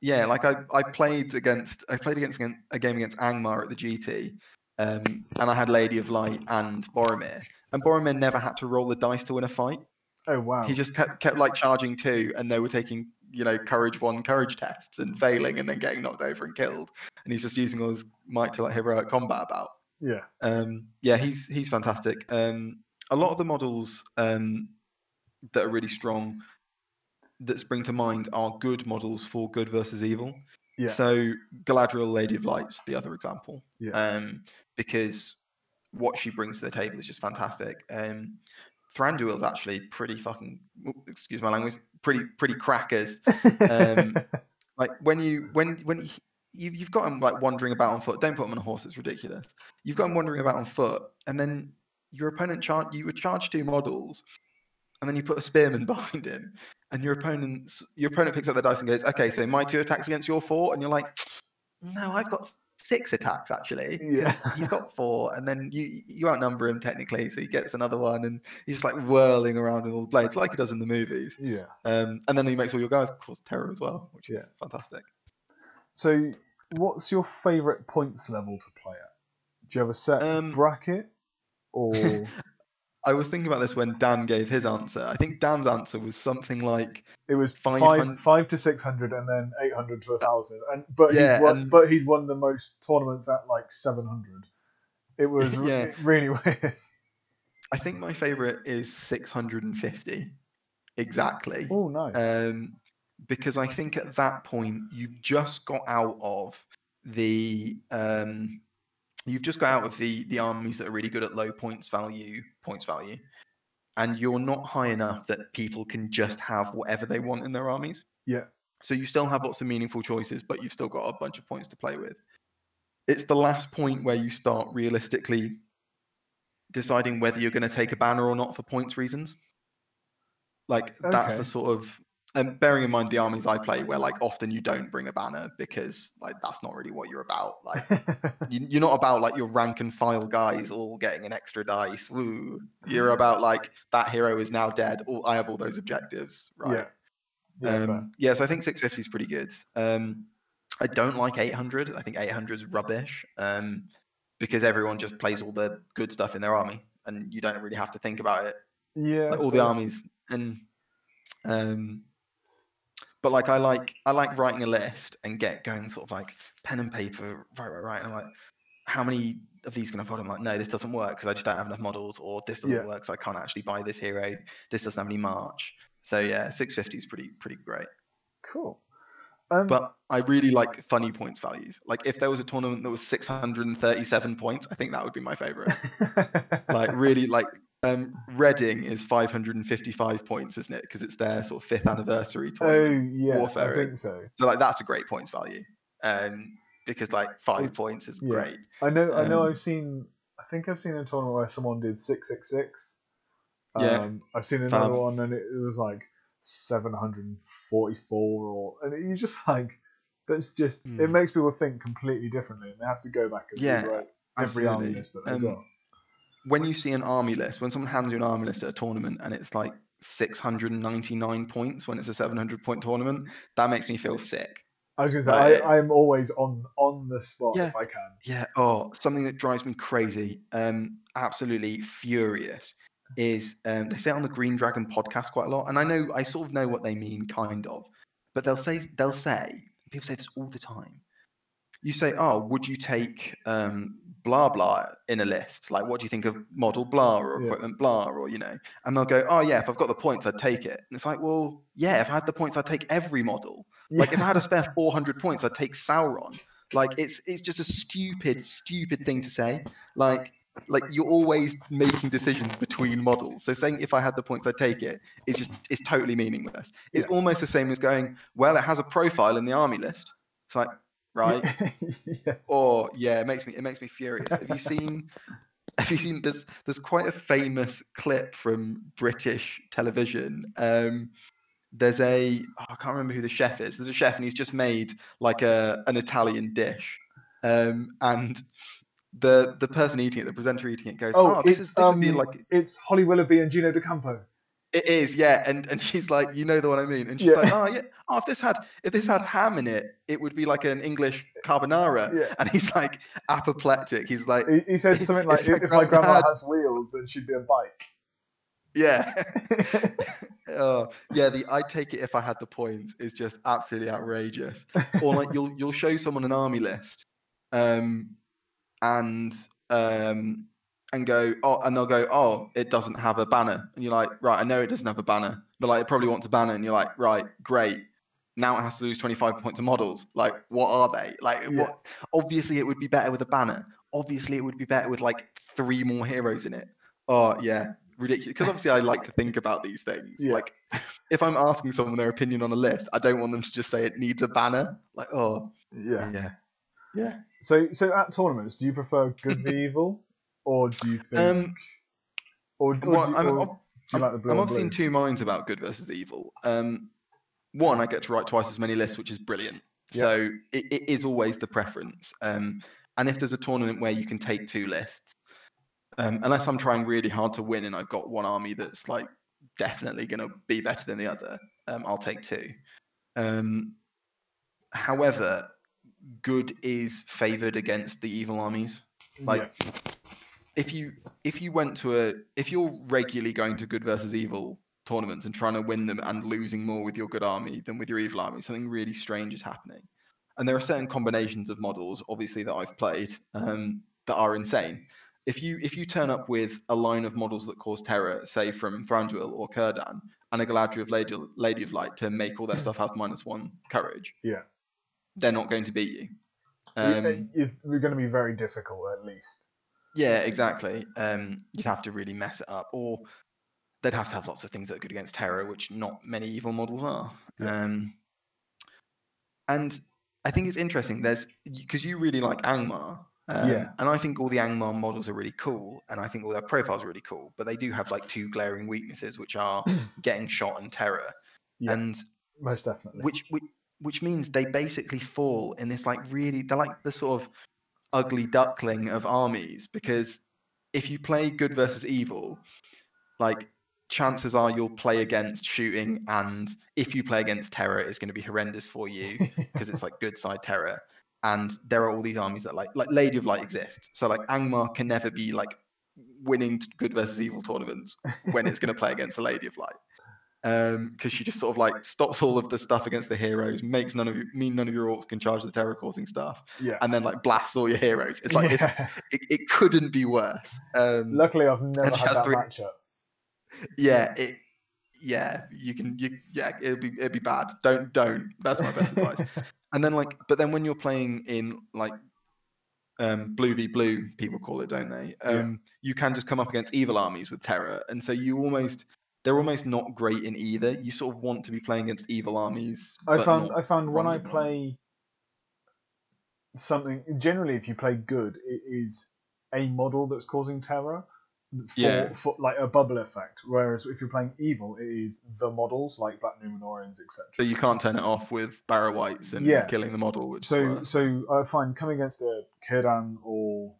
yeah. Like I I played against I played against again- a game against Angmar at the GT, um, and I had Lady of Light and Boromir, and Boromir never had to roll the dice to win a fight. Oh wow. He just kept, kept like charging two, and they were taking you know courage one courage tests and failing, and then getting knocked over and killed. And he's just using all his might to like heroic combat about. yeah. Um, yeah, he's he's fantastic. Um, a lot of the models um, that are really strong that spring to mind are good models for good versus evil. Yeah. So Galadriel, Lady of Light's the other example. Yeah. Um, because what she brings to the table is just fantastic. Um, Thranduil's actually pretty fucking, excuse my language, pretty pretty crackers. Um, [LAUGHS] like when you when when he, you, you've got him like wandering about on foot. Don't put him on a horse; it's ridiculous. You've got him wandering about on foot, and then your opponent charge you would charge two models, and then you put a spearman [LAUGHS] behind him, and your opponent's your opponent picks up the dice and goes, "Okay, so my two attacks against your four," and you're like, "No, I've got six attacks actually. Yeah. he's got four, and then you you outnumber him technically, so he gets another one, and he's just like whirling around with all the blades like he does in the movies. yeah. Um, and then he makes all your guys cause terror as well, which is Yeah. fantastic. So, what's your favourite points level to play at? Do you have a set Um, bracket, or [LAUGHS] I was thinking about this when Dan gave his answer. I think Dan's answer was something like it was five, five to six hundred, and then eight hundred to a thousand, and but Yeah, he'd won, and- but he'd won the most tournaments at like seven hundred. It was [LAUGHS] Yeah. really [LAUGHS] weird. I think my favorite is 650 exactly. Oh, nice. um, because I think at that point you've just got out of the um, you've just got out of the the armies that are really good at low points value points value, and you're not high enough that people can just have whatever they want in their armies. yeah, So you still have lots of meaningful choices, but you've still got a bunch of points to play with. It's the last point where you start realistically deciding whether you're going to take a banner or not for points reasons. Like that's the sort of and bearing in mind the armies I play, where like often you don't bring a banner because like that's not really what you're about. Like [LAUGHS] you, you're not about like your rank and file guys all getting an extra dice. Woo! You're [LAUGHS] about like that hero is now dead. All I have all those objectives. Right. yeah, yeah. Um, yeah, so I think 650 is pretty good. Um, I don't like 800. I think 800 is rubbish um, because everyone just plays all the good stuff in their army, and you don't really have to think about it. yeah. Like, all the armies, and um, but like I like I like writing a list and get going sort of like pen and paper, right, right, right. And I'm like, how many of these can I afford? I'm like, no, this doesn't work because I just don't have enough models, or this doesn't Yeah. work, so I can't actually buy this hero. This doesn't have any march. So yeah, 650 is pretty pretty great. Cool. Um, But I really like funny points values. Like if there was a tournament that was 637 points, I think that would be my favorite. like really like um Reading is 555 points, isn't it? Because it's their sort of fifth anniversary oh yeah, Warfare, I think so. So like that's a great points value. Um because like five points is yeah. great. I know. I know. Um, I've seen. I think I've seen a tournament where someone did six six six. Yeah. Um, I've seen another one, and it, it was like seven hundred and forty four, or and you just [LAUGHS] like that's just it Hmm. makes people think completely differently, and they have to go back and Yeah, rewrite every army list that they've Um, got. When you see an army list, when someone hands you an army list at a tournament and it's like 699 points when it's a 700 point tournament, that makes me feel sick. I was gonna say like- I, I'm always on on the spot Yeah. if I can. Yeah. Oh, something that drives me crazy, um, absolutely furious, is um, they say it on the Green Dragon podcast quite a lot, and I know I sort of know what they mean, kind of, but they'll say they'll say people say this all the time. You say, "Oh, would you take um, blah blah in a list? Like, what do you think of model blah or Yeah. equipment blah or you know?" And they'll go, "Oh yeah, if I've got the points, I'd take it." And it's like, well, yeah, if I had the points, I'd take every model. [LAUGHS] Like if I had a spare 400 points, I'd take Sauron. Like it's it's just a stupid, stupid thing to say. Like like you're always making decisions between models. So saying if I had the points, I'd take it is just it's totally meaningless. It's Yeah. almost the same as going, well, it has a profile in the army list. It's like, right? [LAUGHS] yeah. or yeah, it makes me it makes me furious. Have you seen [LAUGHS] have you seen there's there's quite a famous clip from British television. Um there's a oh, I can't remember who the chef is. There's a chef and he's just made like a an Italian dish. Um and the the person eating it, the presenter eating it goes, Oh, Oh, this it's is this would be um, like it's Holly Willoughby and Gino D'Acampo. It is, yeah. And and she's like, you know the one I mean. And she's Yeah. like, oh yeah, oh if this had if this had ham in it, it would be like an English carbonara. [LAUGHS] Yeah. And he's like apoplectic. He's like, He, he said [LAUGHS] something like, If my "If, if my grandma had- has wheels, then she'd be a bike." yeah. [LAUGHS] oh, yeah, the I take it if I had the points is just absolutely outrageous. Or like you'll you'll show someone an army list, um, and um, and go oh, and they'll go oh, it doesn't have a banner, and you're like right, I know it doesn't have a banner, but like it probably wants a banner, and you're like right, great. Now it has to lose 25 points of models. Like, what are they? Like, Yeah. what? Obviously, it would be better with a banner. Obviously, it would be better with like three more heroes in it. Oh yeah, ridiculous because obviously I like to think about these things. Yeah. Like if I'm asking someone their opinion on a list, I don't want them to just say it needs a banner. Like, oh Yeah. yeah. Yeah. So so at tournaments, do you prefer good [LAUGHS] v evil, or do you think, Um, or, or, well, do, you, I'm- or I'm- do like I'm obviously in two minds about good versus evil. Um, one, I get to write twice as many lists, which is brilliant. Yeah. So it, it is always the preference. Um, and if there's a tournament where you can take two lists, um, unless I'm trying really hard to win and I've got one army that's like definitely going to be better than the other, um, I'll take two. Um, however, good is favored against the evil armies like if you if you went to a if you're regularly going to good versus evil tournaments and trying to win them and losing more with your good army than with your evil army something really strange is happening and there are certain combinations of models obviously that i've played um, that are insane if you if you turn up with a line of models that cause terror say from Thranduil or Cirdan and a Galadriel of Lady, Lady of Light to make all their stuff have minus one courage Yeah. they're not going to beat you um, it- it's going to be very difficult at least. Yeah, exactly. Um, you'd have to really mess it up, or they'd have to have lots of things that are good against terror, which not many evil models are. Yeah. Um, and I think it's interesting. There's because you really like Angmar, um, Yeah. and I think all the Angmar models are really cool, and I think all their profiles are really cool. But they do have like two glaring weaknesses, which are [COUGHS] getting shot and terror, Yeah. and Most definitely. which, which which means they basically fall in this like really they're like the sort of ugly duckling of armies because if you play good versus evil like chances are you'll play against shooting and if you play against terror it's going to be horrendous for you [LAUGHS] because it's like good side terror. And there are all these armies that like like lady of light exists. So like angmar can never be like winning good versus evil tournaments when it's going to play against a lady of light because she just sort of like stops all of the stuff against the heroes makes none of you mean none of your orcs can charge the terror causing stuff yeah. and then like blasts all your heroes. It's like it's, it, it couldn't be worse um Luckily, I've never had that three- matchup. yeah it yeah you can you yeah it'll be it'll be bad. Don't don't. That's my best advice. And then like but then when you're playing in like um blue v blue people call it don't they? Yeah. um you can just come up against evil armies with terror and so you almost they're almost not great in either you sort of want to be playing against evil armies I found I found when I run evil armies. play something generally if you play good it is a model that's causing terror for, Yeah. for like a bubble effect whereas if you're playing evil it is the models like black numenoreans etc so you can't turn it off with barrow wights and Yeah. killing the model which so so I find coming against a Cirdan or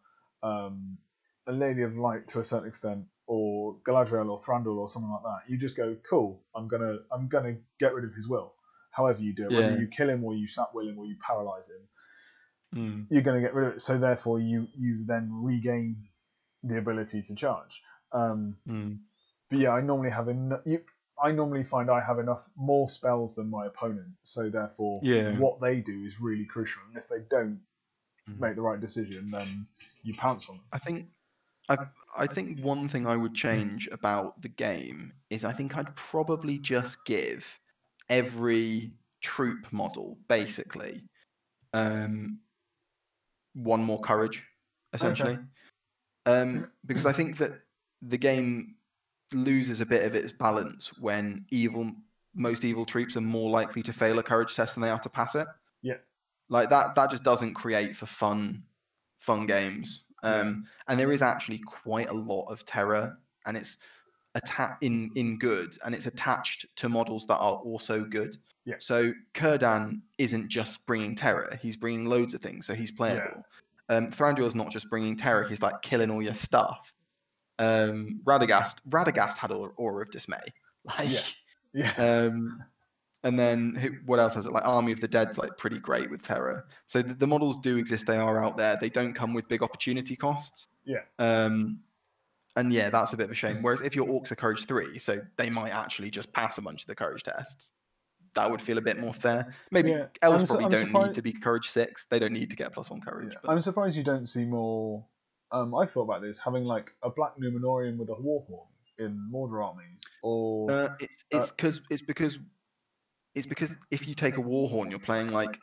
um, a Lady of Light to a certain extent, or Galadriel or Thranduil or something like that, you just go, cool. I'm gonna I'm gonna get rid of his will. However you do it, whether you kill him or you sat will him or you paralyze him, Mm. you're gonna get rid of it. So therefore, you you then regain the ability to charge. Um, Mm. but yeah, I normally have enough. You, I normally find I have enough more spells than my opponent, so therefore, Yeah. what they do is really crucial. And if they don't Mhm. make the right decision, then you pounce on them. I think I I think one thing I would change about the game is I think I'd probably just give every troop model basically um, one more courage essentially. Um, because I think that the game loses a bit of its balance when evil most evil troops are more likely to fail a courage test than they are to pass it. Yeah. like that that just doesn't create for fun fun games um and there is actually quite a lot of terror and it's atta- in in good and it's attached to models that are also good Yeah. so cirdan isn't just bringing terror he's bringing loads of things so he's playable um Thranduil's not just bringing terror he's like killing all your stuff um radagast radagast had aura, aura of dismay [LAUGHS] like Yeah. Yeah. um, and then who, what else has it? Like Army of the Dead's like pretty great with terror. So the, the models do exist. They are out there. They don't come with big opportunity costs. Yeah. Um, and yeah, that's a bit of a shame. Whereas if your orcs are courage three, so they might actually just pass a bunch of the courage tests. That would feel a bit more fair. Maybe Yeah, elves I'm probably don't need to be courage six. They don't need to get plus one courage. Yeah. But I'm surprised you don't see more. Um, I've thought about this having like a black Numenorean with a warhorn in Mordor armies, or Uh, it's Uh, it's because it's because it's because if you take a warhorn, you're playing like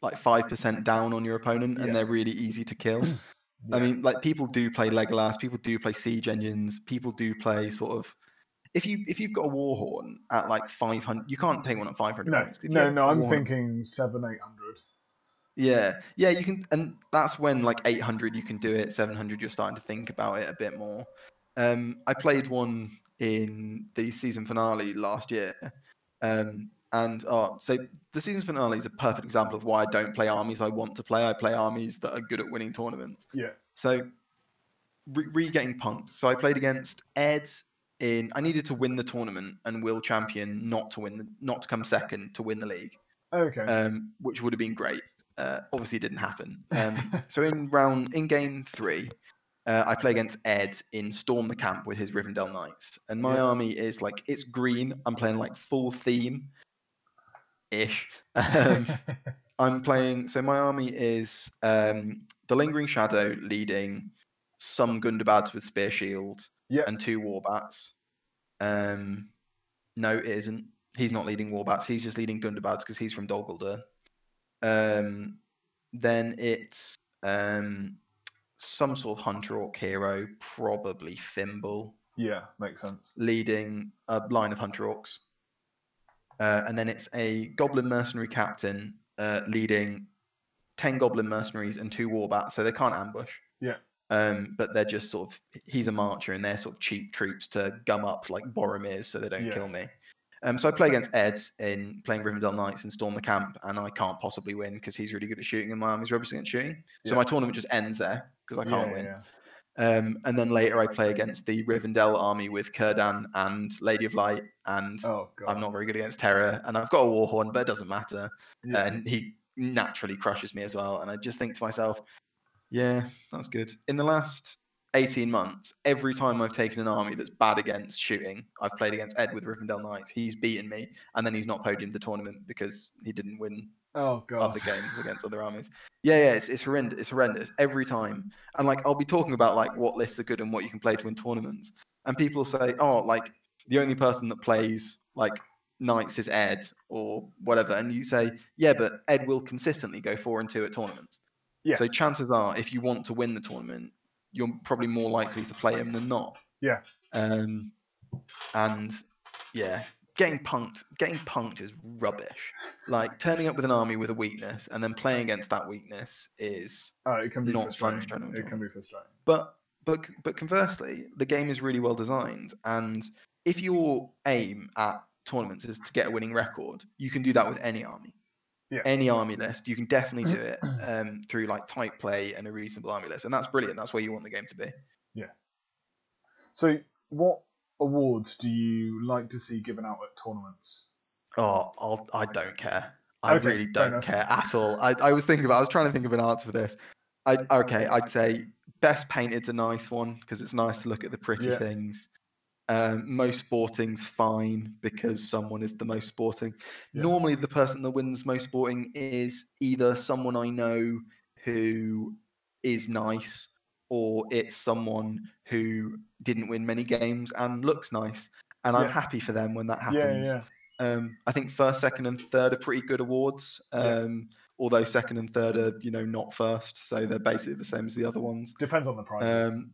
like five percent down on your opponent, and Yeah. they're really easy to kill. [CLEARS THROAT] I mean, like people do play Legolas, people do play Siege Engines, people do play sort of. If you if you've got a Warhorn at like five hundred, you can't take one at five hundred no, points. No, no. I'm thinking seven, eight hundred. Yeah, yeah, you can, and that's when like 800 you can do it. 700 you're starting to think about it a bit more. Um, I played one in the season finale last year, um, and oh, so the season finale is a perfect example of why I don't play armies I want to play. I play armies that are good at winning tournaments. Yeah. So re, getting punked. So I played against Ed in. I needed to win the tournament and will champion not to win, the, not to come second to win the league Okay. um, which would have been great. Uh, obviously, it didn't happen. Um, [LAUGHS] so in round in game three, uh, I play against Ed in Storm the Camp with his Rivendell Knights, and my Yeah. army is like it's green. I'm playing like full theme, ish. [LAUGHS] Um, I'm playing. So my army is um, the Lingering Shadow leading some Gundabads with Spear Shield Yeah. and two Warbats. Um, no, it isn't. He's not leading Warbats. He's just leading Gundabads because he's from Dol Um, then it's um, some sort of Hunter Orc hero, probably Fimbul, yeah, makes sense. leading a line of Hunter Orcs. Uh, and then it's a Goblin Mercenary Captain uh, leading 10 Goblin Mercenaries and two Warbats, so they can't ambush. Yeah. Um, but they're just sort of, he's a marcher and they're sort of cheap troops to gum up like Boromirs so they don't Yeah. kill me. Um, so I play against Ed in playing Rivendell Knights and Storm the Camp, and I can't possibly win because he's really good at shooting and my army's rubbish at shooting. So Yeah. my tournament just ends there because I can't yeah, win. yeah. Um, and then later I play against the Rivendell army with Cirdan and Lady of Light, and Oh. I'm not very good against Terror, and I've got a Warhorn, but it doesn't matter. And he naturally crushes me as well. And I just think to myself, yeah, that's good. In the last 18 months, every time I've taken an army that's bad against shooting, I've played against Ed with Rivendell Knights. He's beaten me, and then he's not podiumed the tournament because he didn't win oh god. other games against other armies. Yeah, yeah, it's, it's horrendous. It's horrendous every time. And like, I'll be talking about like what lists are good and what you can play to win tournaments, and people say, "Oh, like the only person that plays like knights is Ed or whatever," and you say, "Yeah, but Ed will consistently go four and two at tournaments." Yeah. So chances are, if you want to win the tournament, you're probably more likely to play him than not. Yeah. Um, and yeah, getting punked, getting punked is rubbish. Like turning up with an army with a weakness and then playing against that weakness is Oh, it can be not fun frustrating. for anyone It can be frustrating. but but but conversely, the game is really well designed, and if your aim at tournaments is to get a winning record, you can do that with any army. Yeah. Any army list, you can definitely do it [CLEARS THROAT] um, through like tight play and a reasonable army list, and that's brilliant. That's where you want the game to be. Yeah. So, what awards do you like to see given out at tournaments? Oh, I'll, I don't care. I Okay, really don't care at all. I, I was thinking about. I was trying to think of an answer for this. I okay. I'd say best painted's a nice one because it's nice to look at the pretty Yeah. things. Um, most sporting's fine because someone is the most sporting. Yeah. Normally, the person that wins most sporting is either someone I know who is nice, or it's someone who didn't win many games and looks nice. And I'm happy for them when that happens. yeah. Um, I think first, second, and third are pretty good awards. Yeah. Um, Although second and third are, you know, not first, so they're basically the same as the other ones. Depends on the price. Um,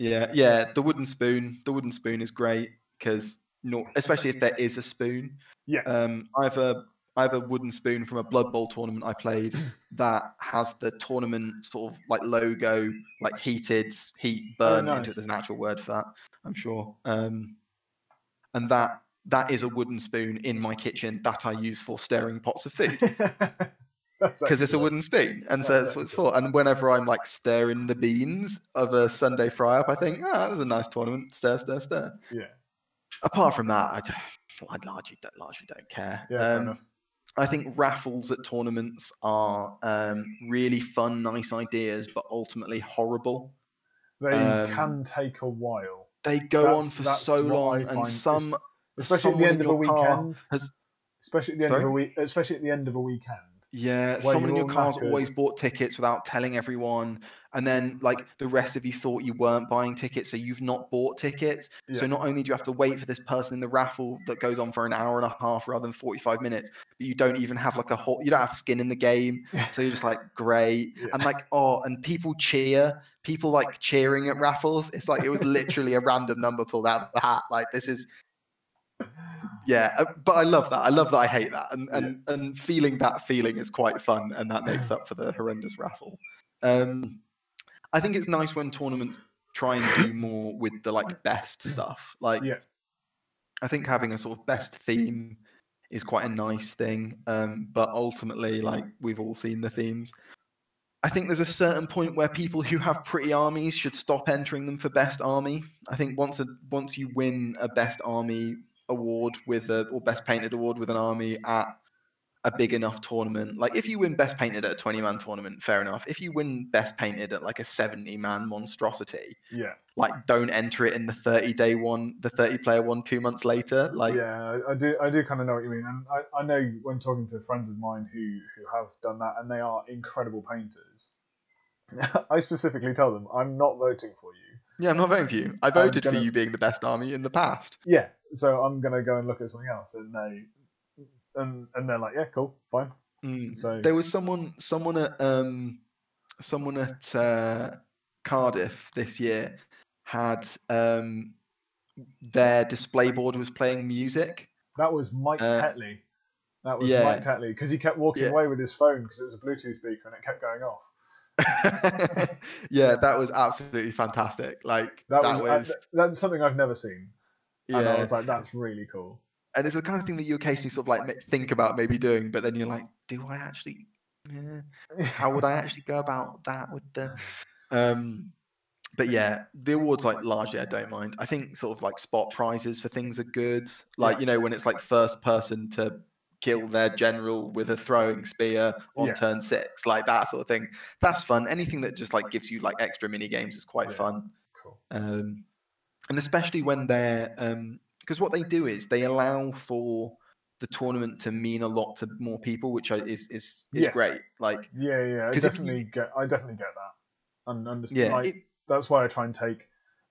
yeah, yeah. The wooden spoon, the wooden spoon is great because, no, especially if there is a spoon. Yeah. Um, I have a I have a wooden spoon from a Blood Bowl tournament I played [CLEARS THROAT] that has the tournament sort of like logo, like heated heat burn Oh, nice. it. There's an actual word for that, I'm sure. Um, and that that is a wooden spoon in my kitchen that I use for stirring pots of food [LAUGHS] because it's a wooden spoon, and so That's what it's for. And whenever I'm like stirring the beans of a Sunday fry up, I think, ah, that's a nice tournament. Stir, stir, stir. Yeah. Apart from that, I, I largely don't, largely don't care. Yeah, Um. I think raffles at tournaments are um, really fun, nice ideas, but ultimately horrible. They um, can take a while, They go That's- on for so long, and some especially at the end of a weekend. has- Especially at the end of a week, especially at the end of a weekend. Yeah, Where someone in your car's knackered. always bought tickets without telling everyone, and then like the rest of you thought you weren't buying tickets, so you've not bought tickets. So not only do you have to wait for this person in the raffle that goes on for an hour and a half rather than forty-five minutes, but you don't even have like a whole, you don't have skin in the game, [LAUGHS] so you're just like great, Yeah. and like oh, and people cheer, people like cheering at raffles. It's like it was literally a random number pulled out of the hat. Like this is [LAUGHS] yeah uh, but i love that. I love that i hate that. And and and feeling that feeling is quite fun and that makes up for the horrendous raffle. Um i think it's nice when tournaments try and do more with the like best stuff. Like Yeah. i think having a sort of best theme is quite a nice thing um but ultimately like we've all seen the themes. I think there's a certain point where people who have pretty armies should stop entering them for best army. I think once a, once you win a best army award with a or best painted award with an army at a big enough tournament, like if you win best painted at a 20 man tournament, fair enough. If you win best painted at like a 70 man monstrosity, Yeah, like don't enter it in the 30 day one, the 30 player one two months later. Like yeah, I, I do. I do kind of know what you mean, and I, I know when talking to friends of mine who who have done that, and they are incredible painters. [LAUGHS] I specifically tell them, I'm not voting for you. yeah, I'm not voting for you. I voted gonna- for you being the best army in the past. Yeah, so I'm gonna go and look at something else, and they, and and they're like, yeah, cool, fine. Mm. So there was someone someone at um someone at uh, Cardiff this year had um their display board was playing music. that was Mike Uh, Tetley. That was yeah. Mike Tetley because he kept walking Yeah. away with his phone because it was a Bluetooth speaker and it kept going off. [LAUGHS] yeah, that was absolutely fantastic. Like That, that, was, was, th- that's something I've never seen, and I yeah. was like, that's really cool. and it's the kind of thing that you occasionally sort of like think about maybe doing, but then you're like, do I actually? Yeah. How would I actually go about that with the? Um, but yeah, the awards like largely I don't mind. I think sort of like spot prizes for things are good. Like you know when it's like first person to kill their general with a throwing spear on Yeah. turn six, like that sort of thing. That's fun. Anything that just like gives you like extra mini games is quite Yeah. fun. Cool. Um, and especially when they're because what they do is they allow for the tournament to mean a lot to more people, which I- is is is Yeah. great. Like Yeah, yeah, I if you- definitely get. I definitely get that, and understand. yeah, like, it, that's why I try and take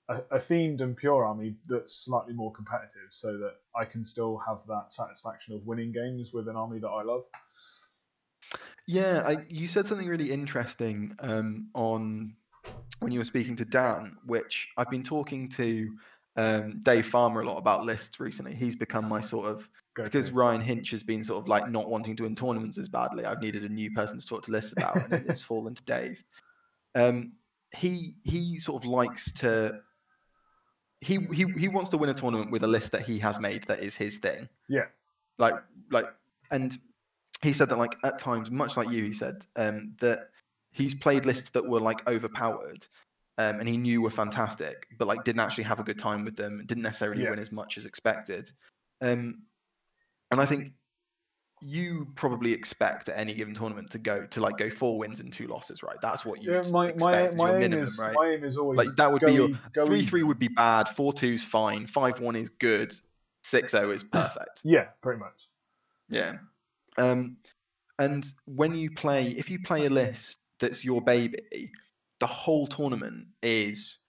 a, a themed and pure army that's slightly more competitive, so that I can still have that satisfaction of winning games with an army that I love. Yeah, I, you said something really interesting um, on when you were speaking to Dan, which I've been talking to um, Dave Farmer a lot about lists recently. He's become my sort of Go because to. Ryan Hinch has been sort of like not wanting to win tournaments as badly. I've needed a new person to talk to lists about, and it- it's fallen to Dave. Um, he he sort of likes to. He, he he wants to win a tournament with a list that he has made that is his thing Yeah, like like and he said that like at times much like you he said um that he's played lists that were like overpowered um, and he knew were fantastic but like didn't actually have a good time with them didn't necessarily Yeah. win as much as expected um and i think you probably expect at any given tournament to go to like go four wins and two losses right that's what you yeah. My expect my my aim minimum is right my aim is always like that would be your three three would be bad four two's fine five one is good six zero is [CLEARS THROAT] perfect Yeah, pretty much. yeah. Um, and when you play, if you play a list that's your baby, the whole tournament is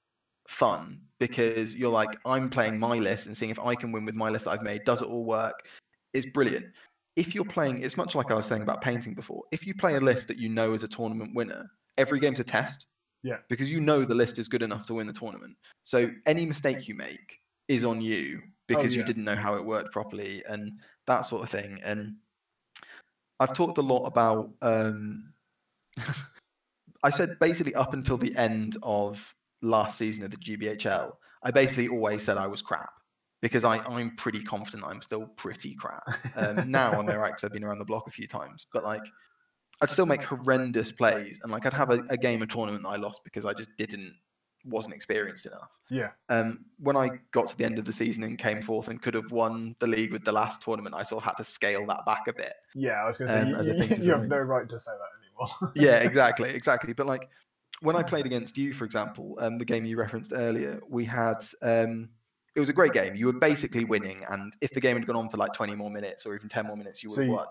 fun because you're like, I'm playing my list and seeing if I can win with my list that I've made. Does it all work? It's brilliant. If you're playing, it's much like I was saying about painting before. If you play a list that you know is a tournament winner, every game's a test. Yeah. Because you know the list is good enough to win the tournament. So any mistake you make is on you because you yeah. didn't know how it worked properly and that sort of thing. And I've talked a lot about. Um, [LAUGHS] I said basically up until the end of last season of the GBHL, I basically always said I was crap because I, I'm pretty confident I'm still pretty crap. Um, [LAUGHS] now I'm alright because I've been around the block a few times, but like I'd still make horrendous plays and like I'd have a, a game of tournament that I lost because I just didn't wasn't experienced enough. Yeah, Um, when I got to the end of the season and came forth and could have won the league with the last tournament, I sort of had to scale that back a bit. yeah. I was going to say Um, you, you, you have no right to say that anymore. [LAUGHS] yeah, exactly, exactly. But like when I played against you, for example, um, the game you referenced earlier, we had um, it was a great game. You were basically winning, and if the game had gone on for like 20 more minutes or even 10 more minutes, you would have won.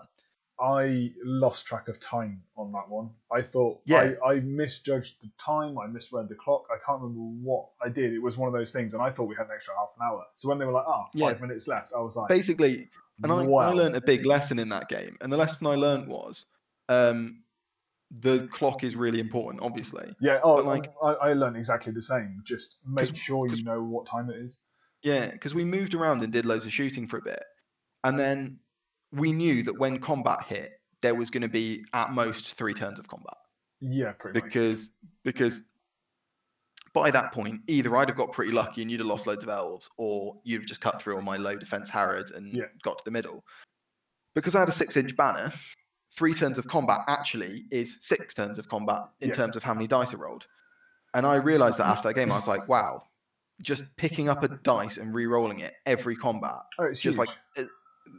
I lost track of time on that one. I thought Yeah. I, I misjudged the time. I misread the clock. I can't remember what I did. It was one of those things, and I thought we had an extra half an hour. So when they were like, "Ah, five Yeah. minutes left," I was like, Basically, and I, wow. I learned a big lesson in that game. And the lesson I learned was um, the clock is really important, obviously. Yeah. Oh, but, like- I, I learned exactly the same. Just make sure you know what time it is. Yeah, because we moved around and did loads of shooting for a bit. And then we knew that when combat hit, there was going to be at most three turns of combat. Yeah, pretty much. because because by that point, either I'd have got pretty lucky and you'd have lost loads of elves, or you'd have just cut through on my low defense Harrod and Yeah. got to the middle. Because I had a six inch banner, three turns of combat actually is six turns of combat in Yeah. terms of how many dice are rolled. And I realized that after that game, I was like, wow, just picking up a dice and re-rolling it every combat Oh, it's just huge. like it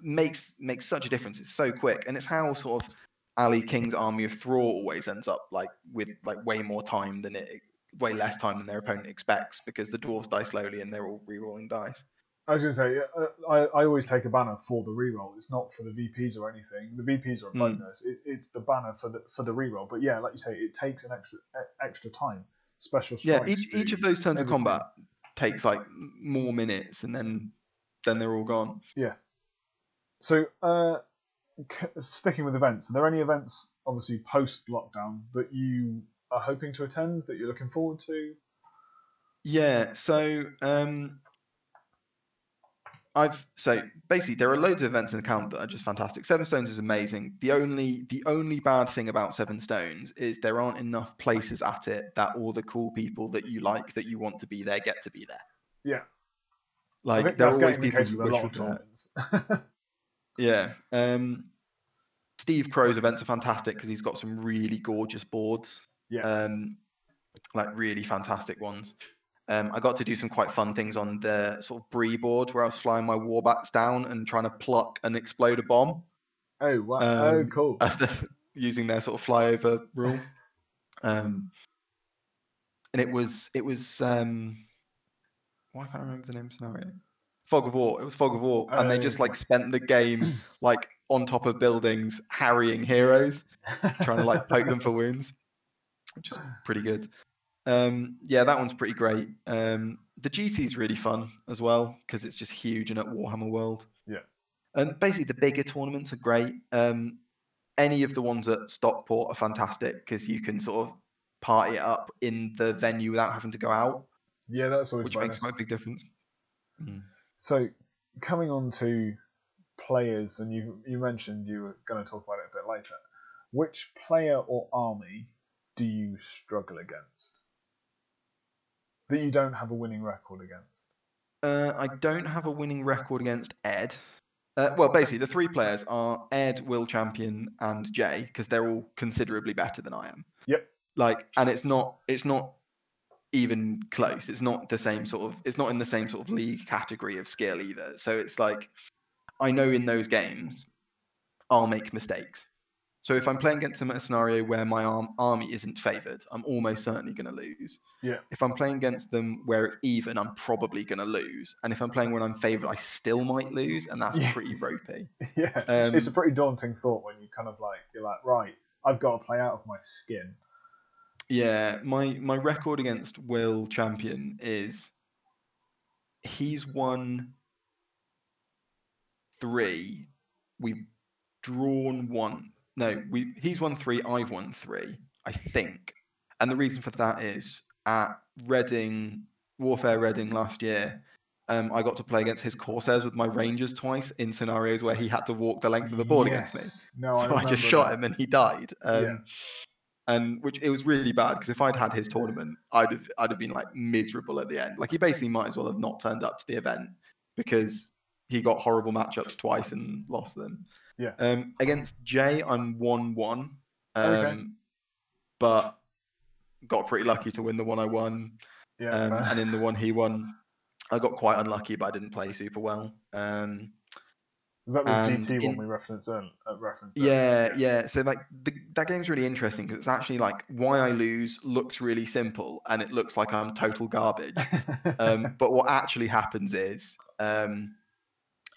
makes makes such a difference. It's so quick, and it's how sort of Ali King's army of Thror always ends up like with like way more time than it, way less time than their opponent expects because the dwarves die slowly and they're all re-rolling dice. I was going to say, uh, I, I always take a banner for the reroll. It's not for the VPs or anything. The VPs are a Mm. bonus. It, it's the banner for the for the reroll. But yeah, like you say, it takes an extra extra time. Special Yeah, each each of those turns of combat takes like more minutes, and then then they're all gone. Yeah. So, uh, c- sticking with events, are there any events, obviously post lockdown, that you are hoping to attend that you're looking forward to? Yeah, so um I've so basically there are loads of events in the calendar that are just fantastic. Seven Stones is amazing. The only the only bad thing about Seven Stones is there aren't enough places at it that all the cool people that you like that you want to be there get to be there. Yeah, Like there are always people a wish were there. [LAUGHS] Yeah. Um Steve Crow's events are fantastic because he's got some really gorgeous boards. Yeah. Um like really fantastic ones. Um, I got to do some quite fun things on the sort of Bree board where I was flying my warbats down and trying to pluck and explode a bomb oh wow! oh Um, cool. [LAUGHS] as the, using their sort of flyover rule. Um, and it was it was um, why can't I remember the name scenario? Fog of War. It was Fog of War, and they Oh, just like spent the game like on top of buildings, harrying heroes, trying to like poke them for [LAUGHS] wounds, which is pretty good. Um, yeah, that one's pretty great. Um, the GT is really fun as well because it's just huge and at Warhammer World. Yeah. And basically, the bigger tournaments are great. Um, any of the ones at Stockport are fantastic because you can sort of party it up in the venue without having to go out, yeah, that's always which makes quite a big difference. Mm. So, coming on to players, and you you mentioned you were going to talk about it a bit later. Which player or army do you struggle against? That you don't have a winning record against? Uh, I don't have a winning record against Ed. Uh, well, basically, the three players are Ed, Will Champion, and Jay because they're all considerably better than I am. Yep. Like, and it's not it's not even close. It's not the same sort of. It's not in the same sort of league category of skill either. So it's like, I know in those games, I'll make mistakes. So if I'm playing against them a scenario where my arm, army isn't favoured, I'm almost certainly going to lose. Yeah. If I'm playing against them where it's even, I'm probably going to lose. And if I'm playing when I'm favoured, I still might lose, and that's Yeah. pretty ropey. [LAUGHS] yeah, Um, it's a pretty daunting thought when you kind of like you're like, right, I've got to play out of my skin. Yeah, my my record against Will Champion is he's won three. We've drawn one. No, we he's won three. I've won three, I think. And the reason for that is at Reading Warfare Reading last year. Um, I got to play against his Corsairs with my Rangers twice in scenarios where he had to walk the length of the board against me. No, so I, remember just shot that. him and he died. Um, Yeah. And which it was really bad because if I'd had his tournament, I'd have I'd have been like miserable at the end. Like he basically might as well have not turned up to the event because he got horrible matchups twice and lost them. Yeah. Um, against Jay, I'm one one. Um, Okay. but got pretty lucky to win the one I won. Yeah, Um, and in the one he won, I got quite unlucky, but I didn't play super well. Um, was that the GT one we referenced? earl- Uh, referenced? Yeah, yeah. So like the, that game's really interesting because it's actually like why I lose looks really simple and it looks like I'm total garbage. [LAUGHS] Um, but what actually happens is um,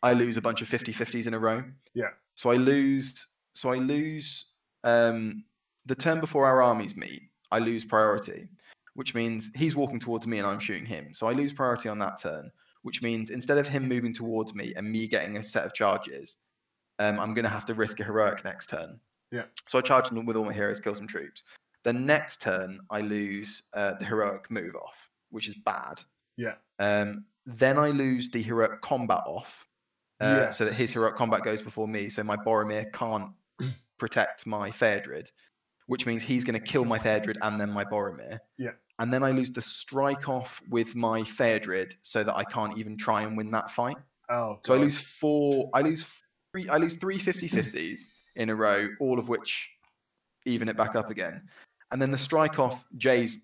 I lose a bunch of 50-50s in a row. Yeah. So I lose so I lose um, the turn before our armies meet. I lose priority, which means he's walking towards me and I'm shooting him. So I lose priority on that turn, which means instead of him moving towards me and me getting a set of charges, um, I'm going to have to risk a heroic next turn. Yeah. So I charge him with all my heroes, kill some troops. The next turn, I lose uh, the heroic move off, which is bad. Yeah. Um, then I lose the heroic combat off, uh, so that his heroic combat goes before me. So my Boromir can't [CLEARS THROAT] protect my Theodred, which means he's going to kill my Theodred and then my Boromir. Yeah. And then I lose the strike off with my Theodred, so that I can't even try and win that fight. Oh, So I lose four. I lose three. I lose three 50-50s in a row, all of which even it back up again. And then the strike off Jay's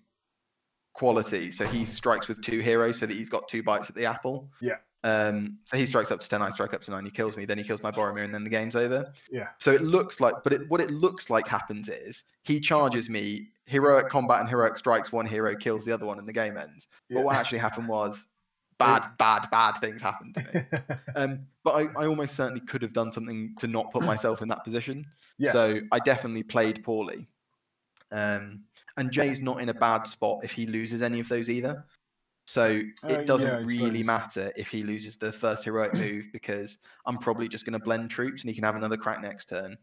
quality. So he strikes with two heroes, so that he's got two bites at the apple. Yeah. Um. So he strikes up to ten. I strike up to nine. He kills me. Then he kills my Boromir, and then the game's over. Yeah. So it looks like, but it, what it looks like happens is he charges me, heroic combat and heroic strikes. One hero kills the other one, and the game ends. But what actually happened was [LAUGHS] bad, bad, bad things happened to me. [LAUGHS] Um, but I, I almost certainly could have done something to not put [LAUGHS] myself in that position. Yeah. So I definitely played poorly. Um, and Jay's not in a bad spot if he loses any of those either. So Uh, it doesn't yeah, really matter if he loses the first heroic move because I'm probably just going to blend troops and he can have another crack next turn.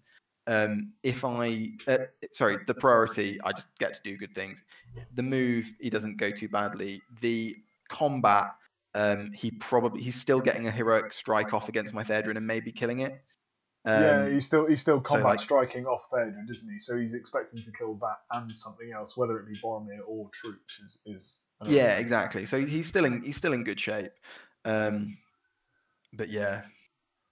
Um, if I, uh, sorry, the priority, I just get to do good things. The move, he doesn't go too badly. The combat, um, he probably he's still getting a heroic strike off against my Theodred and maybe killing it. Um, yeah, he's still he's still so, combat like- striking off Theodred, isn't he? So he's expecting to kill that and something else, whether it be Boromir or troops. Is is yeah, thing. exactly. So he's still in he's still in good shape. Um, but yeah,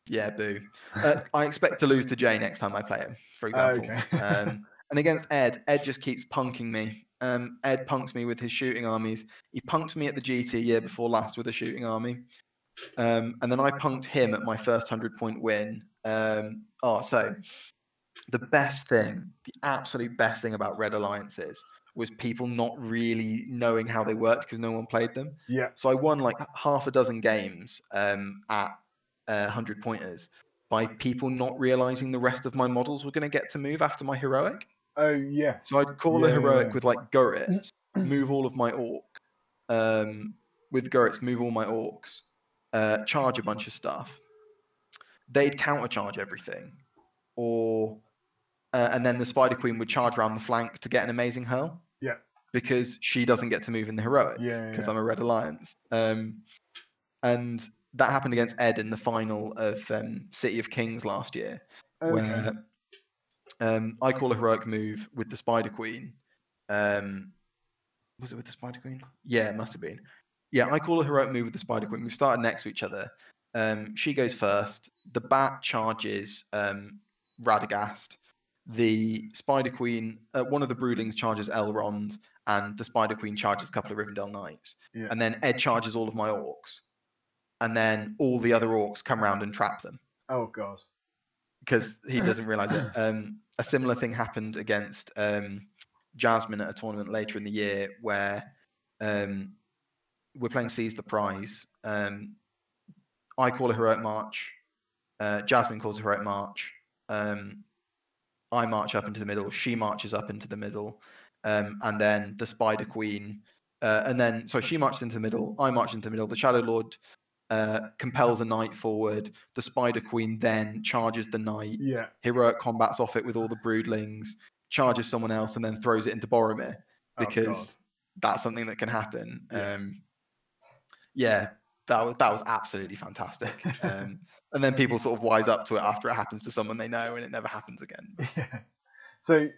yeah, boo. Uh, I expect to lose to Jay next time I play him, for example. Okay. um, [LAUGHS] and against Ed, Ed just keeps punking me. Um, Ed punks me with his shooting armies. He punked me at the GT year before last with a shooting army. Um, and then I punked him at my first 100 point win. Um, oh, so the best thing, the absolute best thing about Red Alliances was people not really knowing how they worked because no one played them. Yeah, So I won like half a dozen games um, at uh, 100 pointers by people not realizing the rest of my models were going to get to move after my heroic. Oh yes. So I'd call Yeah, a heroic yeah. with like Gurrit, move all of my orc. Um, with Gurrits, move all my orcs, uh, charge a bunch of stuff. They'd countercharge everything, or uh, and then the Spider Queen would charge around the flank to get an amazing hurl. Yeah. Because she doesn't get to move in the heroic Yeah, because yeah. I'm a Red Alliance. Um, and that happened against Ed in the final of um, City of Kings last year, Okay. where um, I call a heroic move with the Spider Queen. Um, was it with the Spider Queen? Yeah, it must have been. Yeah, I call a heroic move with the Spider Queen. We've started next to each other. Um, she goes first. The bat charges um, Radagast. The Spider Queen, uh, one of the Broodlings charges Elrond, and the Spider Queen charges a couple of Rivendell Knights. Yeah. And then Ed charges all of my orcs. And then all the other orcs come around and trap them Oh god. because he [COUGHS] doesn't realize it. Um, a similar thing happened against um, Jasmine at a tournament later in the year where um, we're playing Seize the Prize. Um, I call a heroic march. Uh, Jasmine calls a heroic march. Um, I march up into the middle. She marches up into the middle. Um, and then the Spider Queen. Uh, and then, so she marches into the middle. I march into the middle. The Shadow Lord uh, compels a knight forward. The Spider Queen then charges the knight Yeah. heroic combats off it with all the broodlings, charges someone else, and then throws it into Boromir Oh, because that's something that can happen. Yeah. Um, yeah, that was that was absolutely fantastic. Um, [LAUGHS] and then people sort of wise up to it after it happens to someone they know, and it never happens again. [LAUGHS] Yeah. So,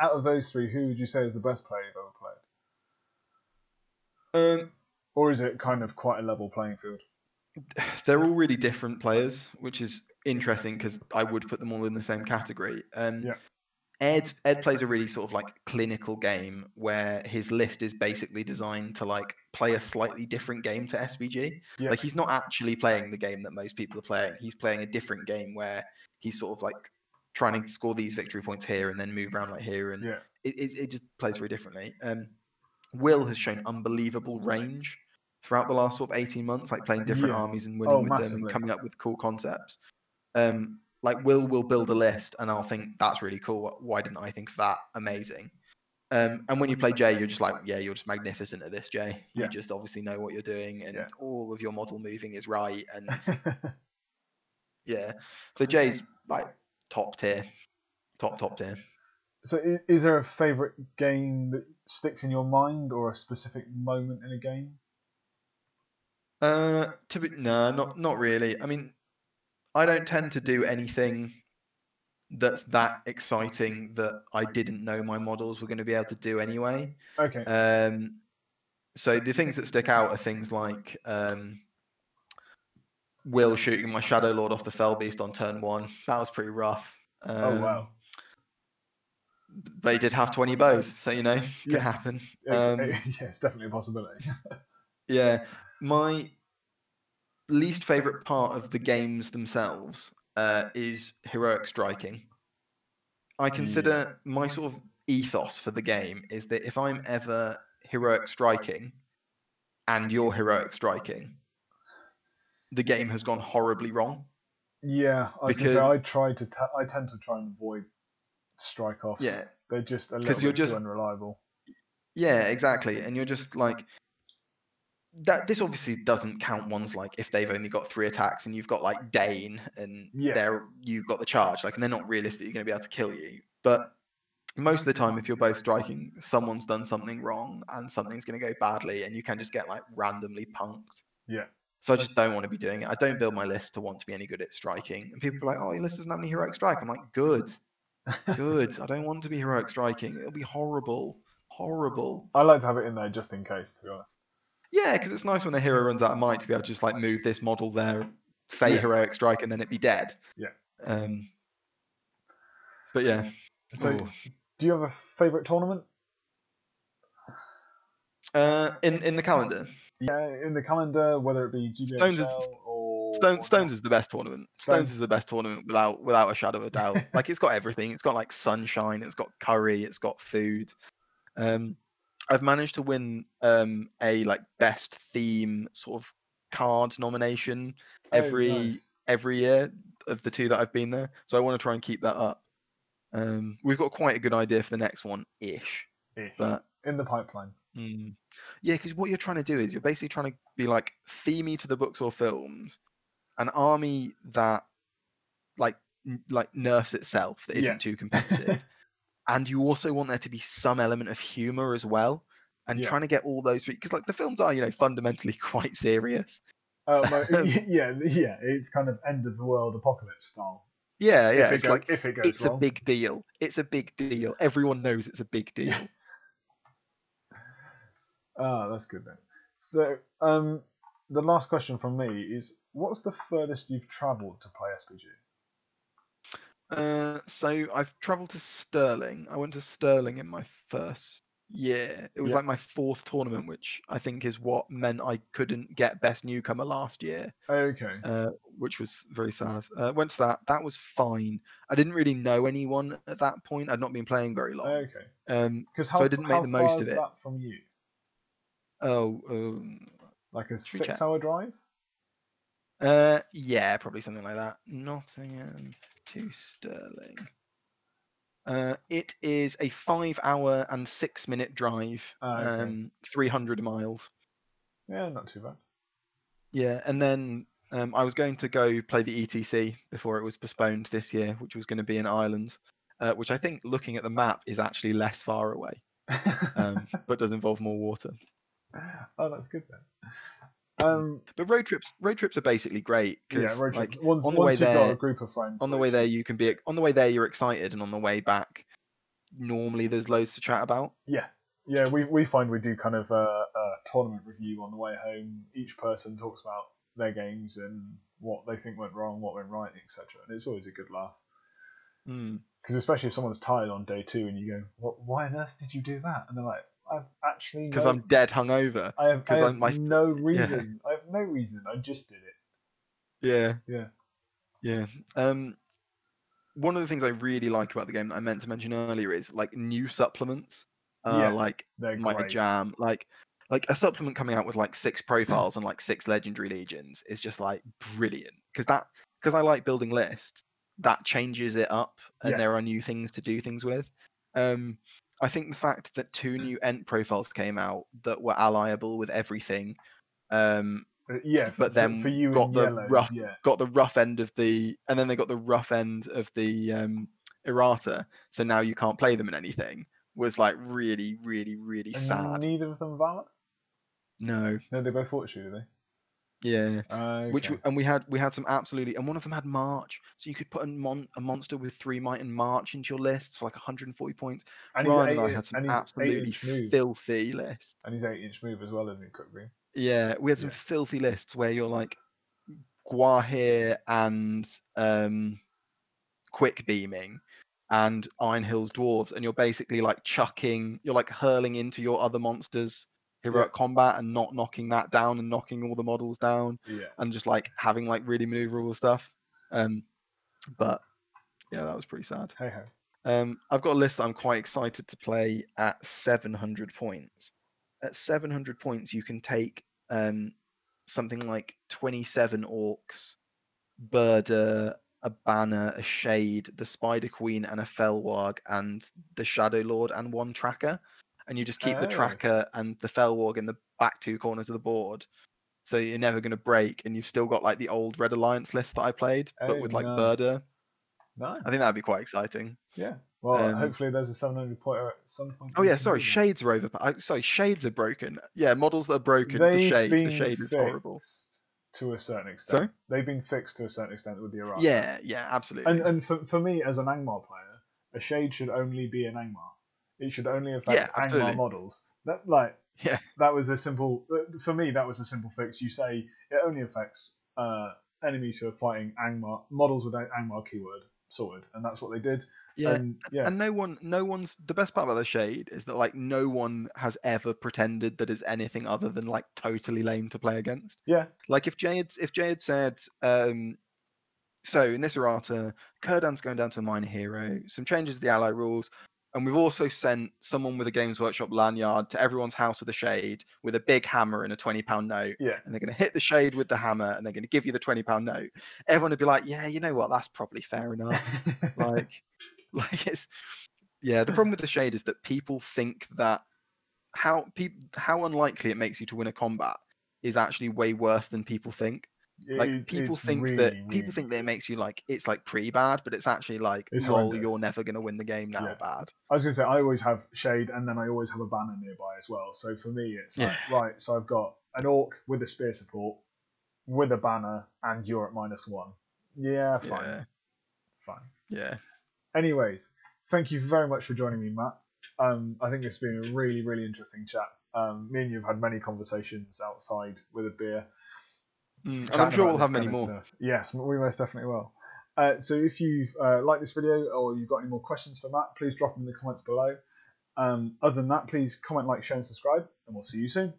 out of those three, who would you say is the best player you've ever played? Um, Or is it kind of quite a level playing field? they're all really different players, which is interesting because I would put them all in the same category. Um, Yeah. Ed Ed plays a really sort of like clinical game where his list is basically designed to like play a slightly different game to SBG. Yeah. Like he's not actually playing the game that most people are playing. He's playing a different game where he's sort of like trying to score these victory points here and then move around like here and Yeah. it, it, it just plays very differently. Um, Will has shown unbelievable range throughout the last sort of 18 months, like playing different Yeah. armies and winning Oh, with them and coming up with cool concepts. Um, like Will will build a list, and I'll think that's really cool. Why didn't I think of that? Amazing. Um, and when you play Jay, you're just like, yeah, you're just magnificent at this, Jay. You just obviously know what you're doing, and Yeah. all of your model moving is right. And [LAUGHS] yeah, so Jay's like top tier, top top tier. so, is, is there a favorite game that sticks in your mind, or a specific moment in a game? Uh, to be no, not not really. I mean, I don't tend to do anything that's that exciting that I didn't know my models were going to be able to do anyway. Okay. Um, so the things that stick out are things like um, Will shooting my Shadow Lord off the Fell Beast on turn one. That was pretty rough. Um, oh wow. They did have 20 bows, so you know, [LAUGHS] can Yeah. happen. Yeah, Um, [LAUGHS] yeah, it's definitely a possibility. [LAUGHS] Yeah, my least favorite part of the games themselves uh, is heroic striking. I consider my sort of ethos for the game is that if I'm ever heroic striking and you're heroic striking, the game has gone horribly wrong. yeah, I gonna say Because- I try to. ta- I tend to try and avoid strike offs. Yeah, they're just a little you're bit too just- unreliable. yeah, exactly. And you're just like that. This obviously doesn't count ones like if they've only got three attacks and you've got like Dain and Yeah. they're you've got the charge, like, and they're not realistically going to be able to kill you. But most of the time, if you're both striking, someone's done something wrong and something's going to go badly, and you can just get like randomly punked. Yeah. So I just don't want to be doing it. I don't build my list to want to be any good at striking. And people are like, "Oh, your list doesn't have any heroic strike." I'm like, "Good, good. I don't want to be heroic striking. It'll be horrible, horrible." [LAUGHS] I like to have it in there just in case, to be honest. Yeah, because it's nice when the hero runs out of might to be able to just like move this model there, say Yeah. heroic strike, and then it be dead. Yeah. Um. But yeah. So, Ooh. do you have a favorite tournament? Uh, in in the calendar, Yeah, in the calendar, whether it be GBHL Stones is- or Stone, Stones is the best tournament. Stones Stones- is the best tournament without without a shadow of a doubt. [LAUGHS] like it's got everything. It's got like sunshine. It's got curry. It's got food. Um, I've managed to win um a like best theme sort of card nomination Oh, every nice. every year of the two that I've been there. So I want to try and keep that up. Um, we've got quite a good idea for the next one ish, Ish. but in the pipeline. Mm. Yeah, because what you're trying to do is you're basically trying to be like themey to the books or films, an army that like n- like nerfs itself that isn't Yeah. too competitive, [LAUGHS] and you also want there to be some element of humor as well, and Yeah. trying to get all those because like the films are you know fundamentally [LAUGHS] quite serious. Uh, [LAUGHS] yeah, yeah, it's kind of end of the world apocalypse style. Yeah, yeah, if it it's goes, like if it goes it's wrong. a big deal. It's a big deal. Everyone knows it's a big deal. Yeah. Ah, that's good then. So, um, the last question from me is: What's the furthest you've travelled to play SBG? Uh, so I've travelled to Stirling. I went to Stirling in my first year. It was Yeah. like my fourth tournament, which I think is what meant I couldn't get best newcomer last year, Okay. uh, which was very sad. Uh, went to that. That was fine. I didn't really know anyone at that point. I'd not been playing very long. Okay. Um, Because so how, I didn't make the most far of is it. that from you? Oh, um, Like a Should we check? six-hour drive? uh, yeah, probably something like that. Nottingham to Stirling. Uh, it is a five-hour and six-minute drive, Ah, okay. um, three hundred miles. Yeah, not too bad. Yeah, and then um, I was going to go play the ETC before it was postponed this year, which was going to be in Ireland, uh, which I think, looking at the map, is actually less far away, um, [LAUGHS] but does involve more water. [LAUGHS] oh, that's good then. Um, But road trips, road trips are basically great yeah, because, road trip. like, once on the way got a there- group of friends. on the way there, you can be on the way there, you're excited, and on the way back, normally there's loads to chat about. Yeah, yeah. We we find we do kind of a, a tournament review on the way home. Each person talks about their games and what they think went wrong, what went right, etc. And it's always a good laugh. Mm. Because especially if someone's tired on day two and you go, "What? Why on earth did you do that?" And they're like, "I've actually Because no, I'm dead hungover. I have, I have my- no [LAUGHS] reason. I have no reason. I just did it." Yeah. Yeah. Yeah. Um, one of the things I really like about the game that I meant to mention earlier is like new supplements. Uh, Yeah, like my great. jam, like like a supplement coming out with like six profiles and like six legendary legions is just like brilliant because that because I like building lists. that changes it up, and Yeah. there are new things to do things with. Um, I think the fact that two new Ent profiles came out that were allyable with everything, um, Uh, yeah, for, but then for you got the yellows, rough- yeah. got the rough end of the, and then they got the rough end of the um, errata. So now you can't play them in anything. Was like really, really, really And sad. Neither of them valid. No, No, they both Fortitude, do they? Yeah. Okay. Which and we had we had some absolutely and one of them had March, so you could put a, mon- a monster with three might and March into your lists for like 140 points. and Ryan and I had some absolutely filthy lists. And he's eight inch move as well, isn't he, Cook Green? Yeah, we had some Yeah. filthy lists where you're like Gwaihir and um, quick beaming and Iron Hills dwarves, and you're basically like chucking, you're like hurling into your other monsters heroic combat and not knocking that down and knocking all the models down Yeah. and just like having like really maneuverable stuff. Um, but yeah, that was pretty sad. Hey ho. Um, I've got a list that I'm quite excited to play at 700 points. At 700 points, you can take um, something like 27 orcs, Buhrdur, a banner, a shade, the Spider Queen, and a Felwarg, and the Shadow Lord, and one tracker. And you just keep the Oh. tracker and the Felwarg in the back two corners of the board. So you're never going to break, and you've still got like the old Red Alliance list that I played, but Oh, with like nice. Buhrdur. Nice. I think that'd be quite exciting. Yeah. Well, Um, hopefully there's a 700 pointer at some point. Oh yeah, sorry, shades are over. I, sorry, shades are broken. Yeah, models that are broken. the They've shade, the shade is horrible. To a certain extent. Sorry? They've been fixed to a certain extent with the errata. Yeah, yeah, absolutely. And and for, for me as an Angmar player, a shade should only be an Angmar. It should only affect Yeah, Angmar models. That like Yeah. that was a simple for me. That was a simple fix. You say it only affects uh, enemies who are fighting Angmar models with that Angmar keyword sorted, and that's what they did. yeah, And yeah, and no one, no one's. The best part about the shade is that like no one has ever pretended that it's anything other than like totally lame to play against. yeah, Like if Jay had, if Jay had said, um, so in this errata, Cirdan's going down to a minor hero, some changes to the ally rules, and we've also sent someone with a Games Workshop lanyard to everyone's house with a shade with a big hammer and a twenty pound note, yeah. and they're going to hit the shade with the hammer, and they're going to give you the twenty pound note. Everyone would be like, yeah, you know what, that's probably fair enough. [LAUGHS] like, [LAUGHS] like it's yeah. The problem with the shade is that people think that how peop how unlikely it makes you to win a combat is actually way worse than people think like It- people it's think really, that really people think that it makes you like it's like pretty bad, but it's actually like It's horrendous. you're never gonna win the game now, Yeah. bad. I was going to say, I always have shade and then I always have a banner nearby as well. So for me, it's like, right, so I've got an orc with a spear support, with a banner, and you're at minus one. Yeah, fine. Yeah, Fine. yeah. Anyways, thank you very much for joining me, Matt. Um, I think it's been a really, really interesting chat. Um, me and you have had many conversations outside with a beer. Mm, and I'm sure we'll have many more. stuff. Yes, we most definitely will. Uh, so if you've uh, liked this video or you've got any more questions for Matt, please drop them in the comments below. Um, other than that, please comment, like, share, and subscribe, and we'll see you soon.